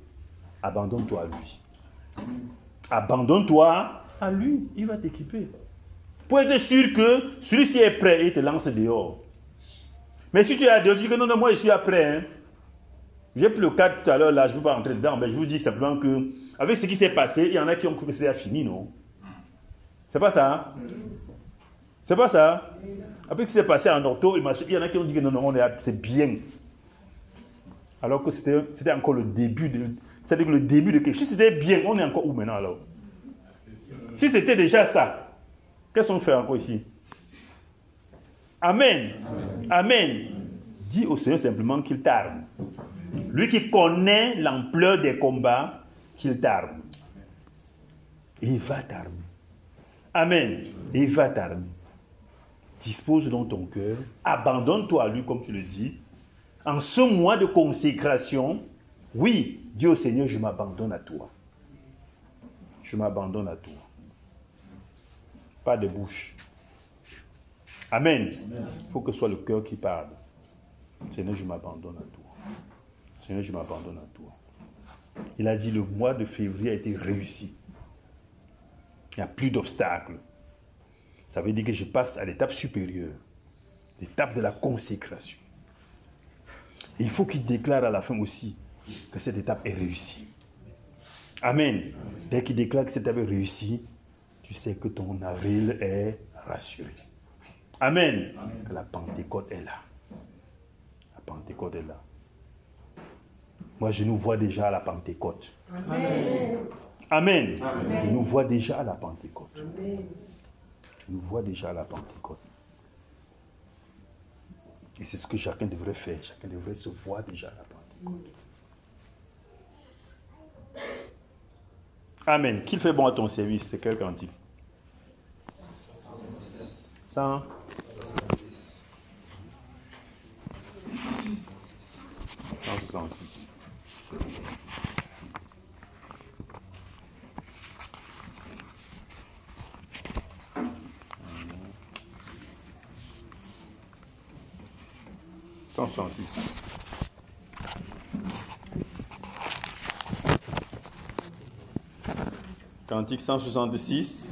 Abandonne-toi à lui. Abandonne-toi à lui. Il va t'équiper. Pour être sûr que celui-ci est prêt, il te lance dehors. Mais si tu es à dehors, tu dis que non, non, moi je suis après. Hein. J'ai pris le cas tout à l'heure, là, je ne vais pas rentrer dedans, mais je vous dis simplement que, avec ce qui s'est passé, il y en a qui ont cru que c'était fini, non? C'est pas ça hein? C'est pas ça? Après ce qui s'est passé en octobre, il y en a qui ont dit que non, non, c'est bien. Alors que c'était encore le début de. C'est-à-dire que le début de quelque chose. Si c'était bien, on est encore où maintenant alors? Si c'était déjà ça, qu'est-ce qu'on fait encore ici? Amen. Amen. Amen. Dis au Seigneur simplement qu'il t'arme. Lui qui connaît l'ampleur des combats, qu'il t'arme. Il va t'armer. Amen. Il va t'armer. Dispose dans ton cœur. Abandonne-toi à lui, comme tu le dis. En ce mois de consécration, oui, dis au Seigneur, je m'abandonne à toi. Je m'abandonne à toi. Pas de bouche. Amen. Il faut que ce soit le cœur qui parle. Seigneur, je m'abandonne à toi. Seigneur, je m'abandonne à toi. Il a dit le mois de février a été réussi. Il n'y a plus d'obstacles. Ça veut dire que je passe à l'étape supérieure, l'étape de la consécration. il faut qu'il déclare à la fin aussi que cette étape est réussie. Amen. Dès qu'il déclare que cette étape est réussie, tu sais que ton avril est rassuré. Amen. Que la Pentecôte est là. La Pentecôte est là. Moi, je nous vois déjà à la Pentecôte. Amen. Amen. Je nous vois déjà à la Pentecôte. Amen. Je nous vois déjà à la Pentecôte. Et c'est ce que chacun devrait faire. Chacun devrait se voir déjà à la Pentecôte. Amen. Qu'il fait bon à ton service, c'est quel cantique 100. Cent soixante-six. Cantique 166.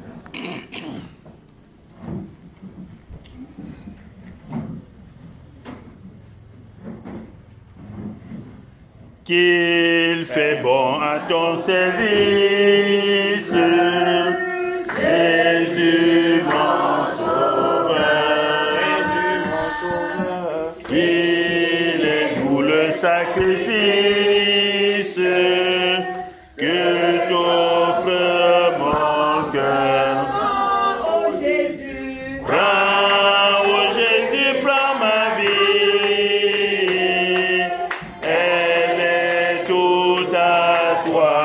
Qu'il fait bon à ton service. à toi.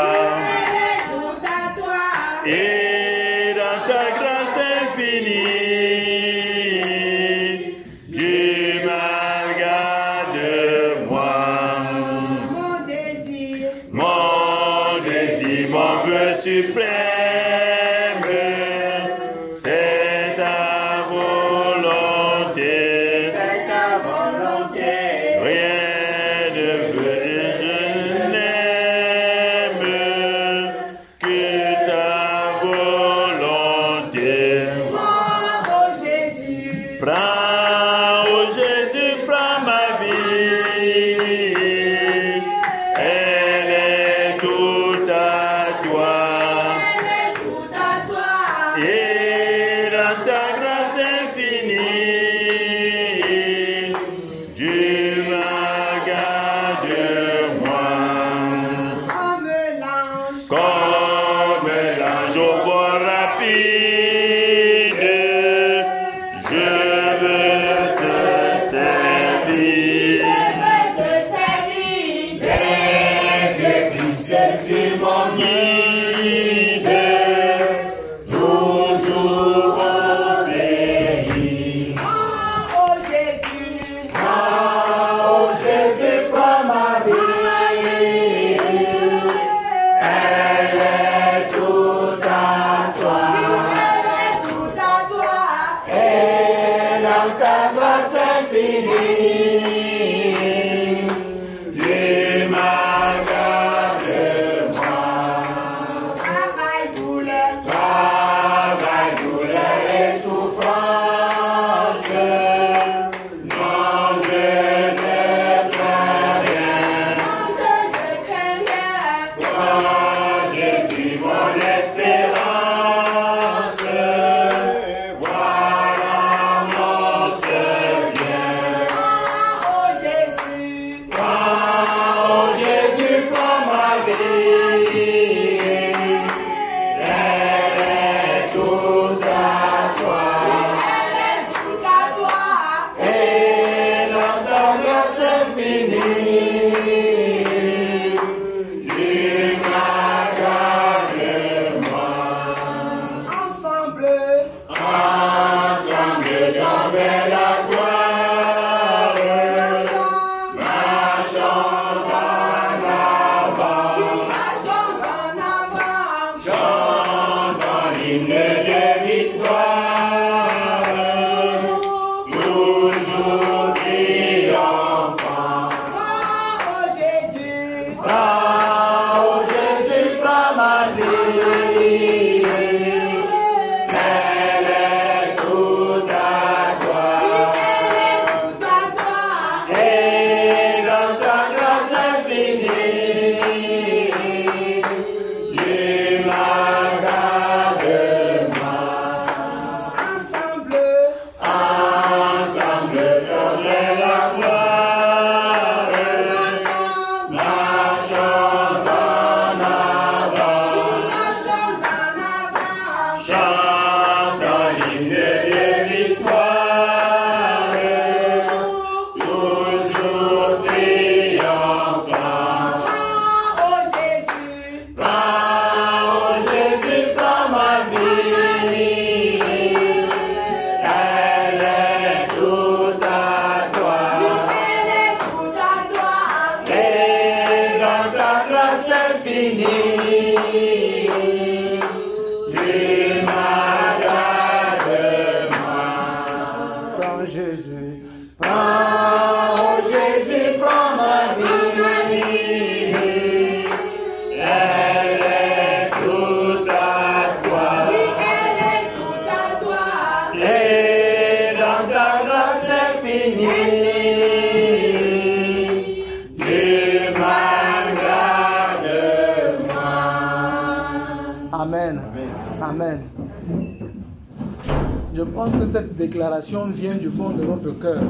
Déclaration vient du fond de notre cœur.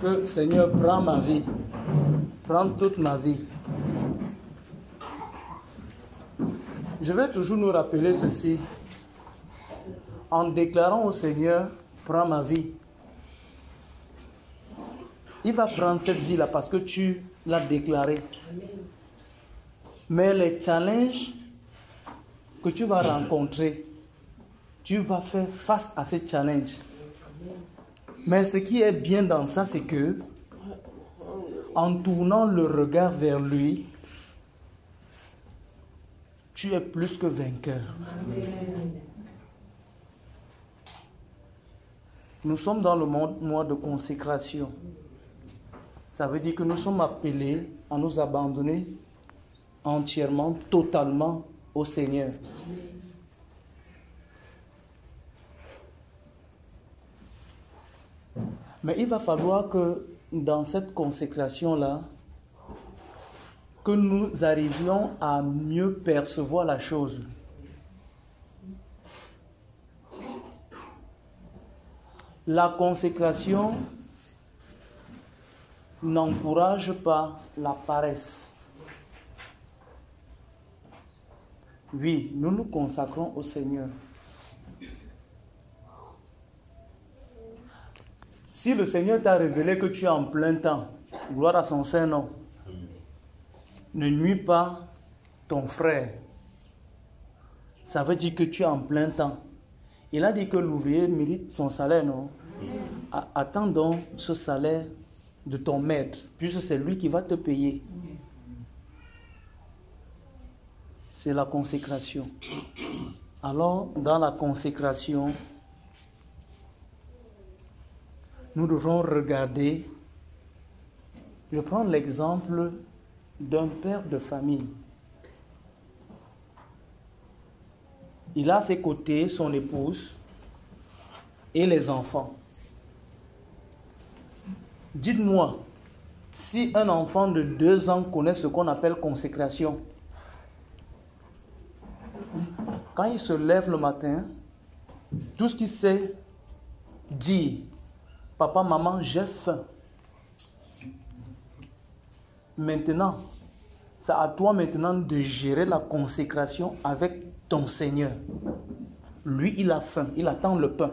Que Seigneur, prends ma vie. Prends toute ma vie. Je vais toujours nous rappeler ceci. En déclarant au Seigneur, prends ma vie. Il va prendre cette vie-là parce que tu l'as déclaré. Mais les challenges que tu vas rencontrer, tu vas faire face à ces challenges. Mais ce qui est bien dans ça, c'est que en tournant le regard vers lui, tu es plus que vainqueur. Nous sommes dans le mois de consécration. Ça veut dire que nous sommes appelés à nous abandonner entièrement, totalement au Seigneur. Mais il va falloir que dans cette consécration-là, que nous arrivions à mieux percevoir la chose. La consécration n'encourage pas la paresse. Oui, nous nous consacrons au Seigneur. Si le Seigneur t'a révélé que tu es en plein temps, gloire à son Saint-Nom, ne nuis pas ton frère. Ça veut dire que tu es en plein temps. Il a dit que l'ouvrier mérite son salaire, non? Attends donc ce salaire de ton maître, puisque c'est lui qui va te payer. C'est la consécration. Alors, dans la consécration, nous devons regarder. Je prends l'exemple d'un père de famille. Il a à ses côtés son épouse et les enfants. Dites-moi, si un enfant de deux ans connaît ce qu'on appelle consécration, quand il se lève le matin, tout ce qu'il sait dire, papa, maman, j'ai faim. Maintenant, c'est à toi maintenant de gérer la consécration avec ton Seigneur. Lui, il a faim, il attend le pain.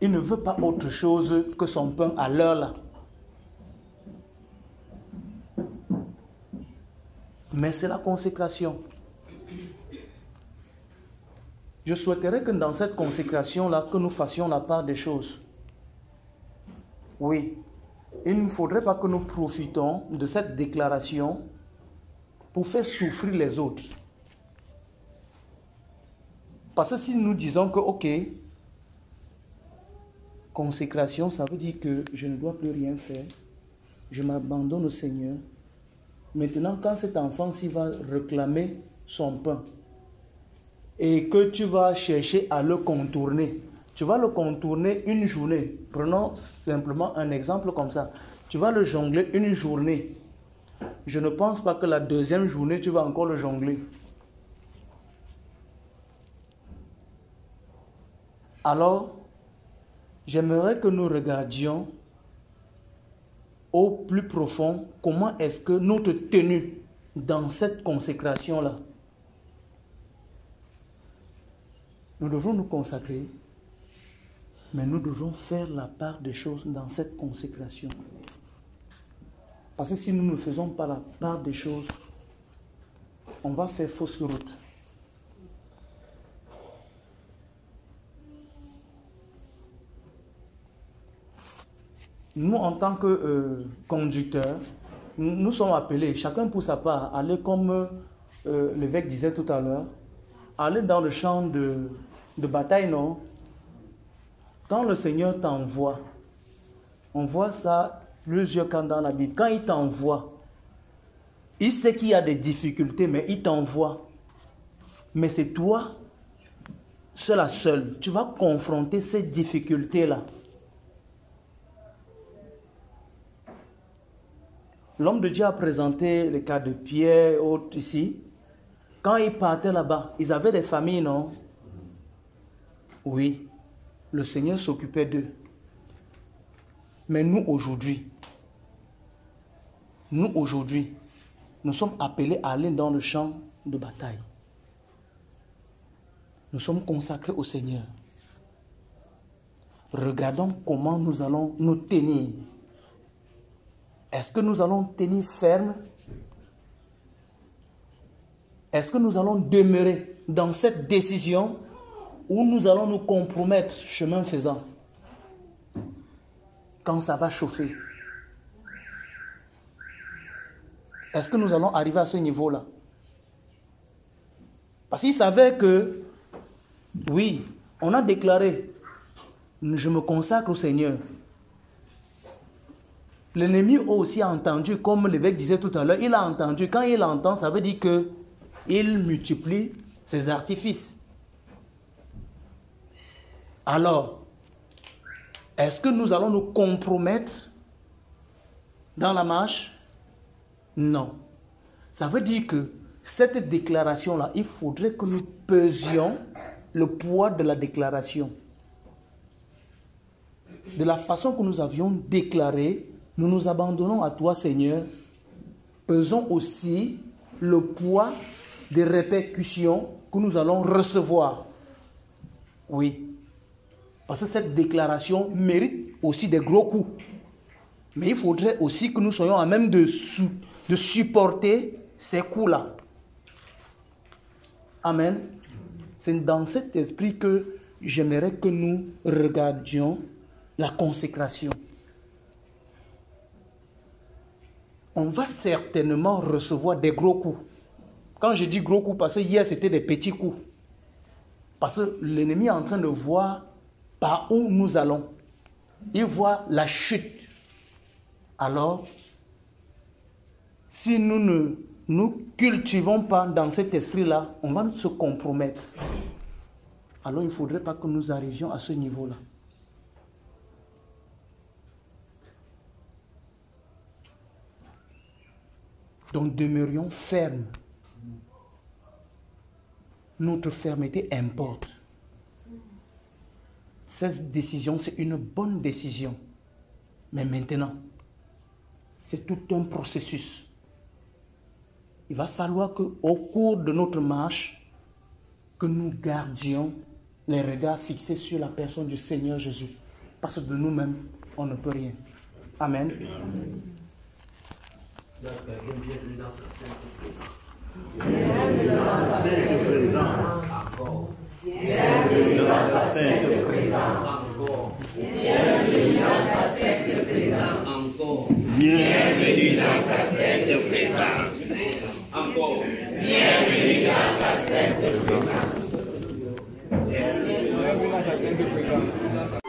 Il ne veut pas autre chose que son pain à l'heure là. Mais c'est la consécration. Je souhaiterais que dans cette consécration-là, que nous fassions la part des choses. Oui, il ne faudrait pas que nous profitons de cette déclaration pour faire souffrir les autres. Parce que si nous disons que, ok, consécration, ça veut dire que je ne dois plus rien faire, je m'abandonne au Seigneur. Maintenant, quand cet enfant s'y va réclamer son pain et que tu vas chercher à le contourner, tu vas le contourner une journée. Prenons simplement un exemple comme ça. Tu vas le jongler une journée. Je ne pense pas que la deuxième journée, tu vas encore le jongler. Alors, j'aimerais que nous regardions au plus profond comment est-ce que notre tenue dans cette consécration-là, nous devons nous consacrer, mais nous devons faire la part des choses dans cette consécration. Parce que si nous ne faisons pas la part des choses, on va faire fausse route. Nous, en tant que euh, conducteurs, nous, sommes appelés, chacun pour sa part, aller comme euh, l'évêque disait tout à l'heure, aller dans le champ de, de bataille, non? Quand le Seigneur t'envoie, on voit ça plusieurs cas dans la Bible. Quand il t'envoie, il sait qu'il y a des difficultés, mais il t'envoie. Mais c'est toi seul à seul, tu vas confronter ces difficultés-là. L'homme de Dieu a présenté le cas de Pierre autres ici. Quand ils partaient là-bas, ils avaient des familles, non? Oui, le Seigneur s'occupait d'eux. Mais nous, aujourd'hui, nous, aujourd'hui, nous sommes appelés à aller dans le champ de bataille. Nous sommes consacrés au Seigneur. Regardons comment nous allons nous tenir. Est-ce que nous allons tenir ferme? Est-ce que nous allons demeurer dans cette décision? Ou nous allons nous compromettre chemin faisant quand ça va chauffer Est-ce que nous allons arriver à ce niveau-là? Parce qu'il savait que, oui, on a déclaré, je me consacre au Seigneur. L'ennemi aussi a entendu, comme l'évêque disait tout à l'heure, il a entendu. Quand il entend, ça veut dire que il multiplie ses artifices. Alors, est-ce que nous allons nous compromettre dans la marche? Non. Ça veut dire que cette déclaration-là, il faudrait que nous pesions le poids de la déclaration. De la façon que nous avions déclaré, nous nous abandonnons à toi, Seigneur. Pesons aussi le poids des répercussions que nous allons recevoir. Oui. Parce que cette déclaration mérite aussi des gros coups. Mais il faudrait aussi que nous soyons à même de, de supporter ces coups-là. Amen. C'est dans cet esprit que j'aimerais que nous regardions la consécration. On va certainement recevoir des gros coups. Quand je dis gros coups, parce que hier c'était des petits coups. Parce que l'ennemi est en train de voir par où nous allons. Il voit la chute. Alors, si nous ne nous cultivons pas dans cet esprit-là, on va se compromettre. Alors il ne faudrait pas que nous arrivions à ce niveau-là. Donc demeurions fermes. Notre fermeté importe. Cette décision, c'est une bonne décision. Mais maintenant, c'est tout un processus. Il va falloir qu'au cours de notre marche, que nous gardions les regards fixés sur la personne du Seigneur Jésus. Parce que de nous-mêmes, on ne peut rien. Amen. Bienvenue dans sa sainte présence. Bienvenue dans sa sainte présence. Bienvenue dans sa sainte présence. Bienvenue dans sa sainte présence. Encore. Bienvenue dans sa sainte présence. Encore. Bienvenue dans sa sainte présence. Bienvenue dans sa sainte présence.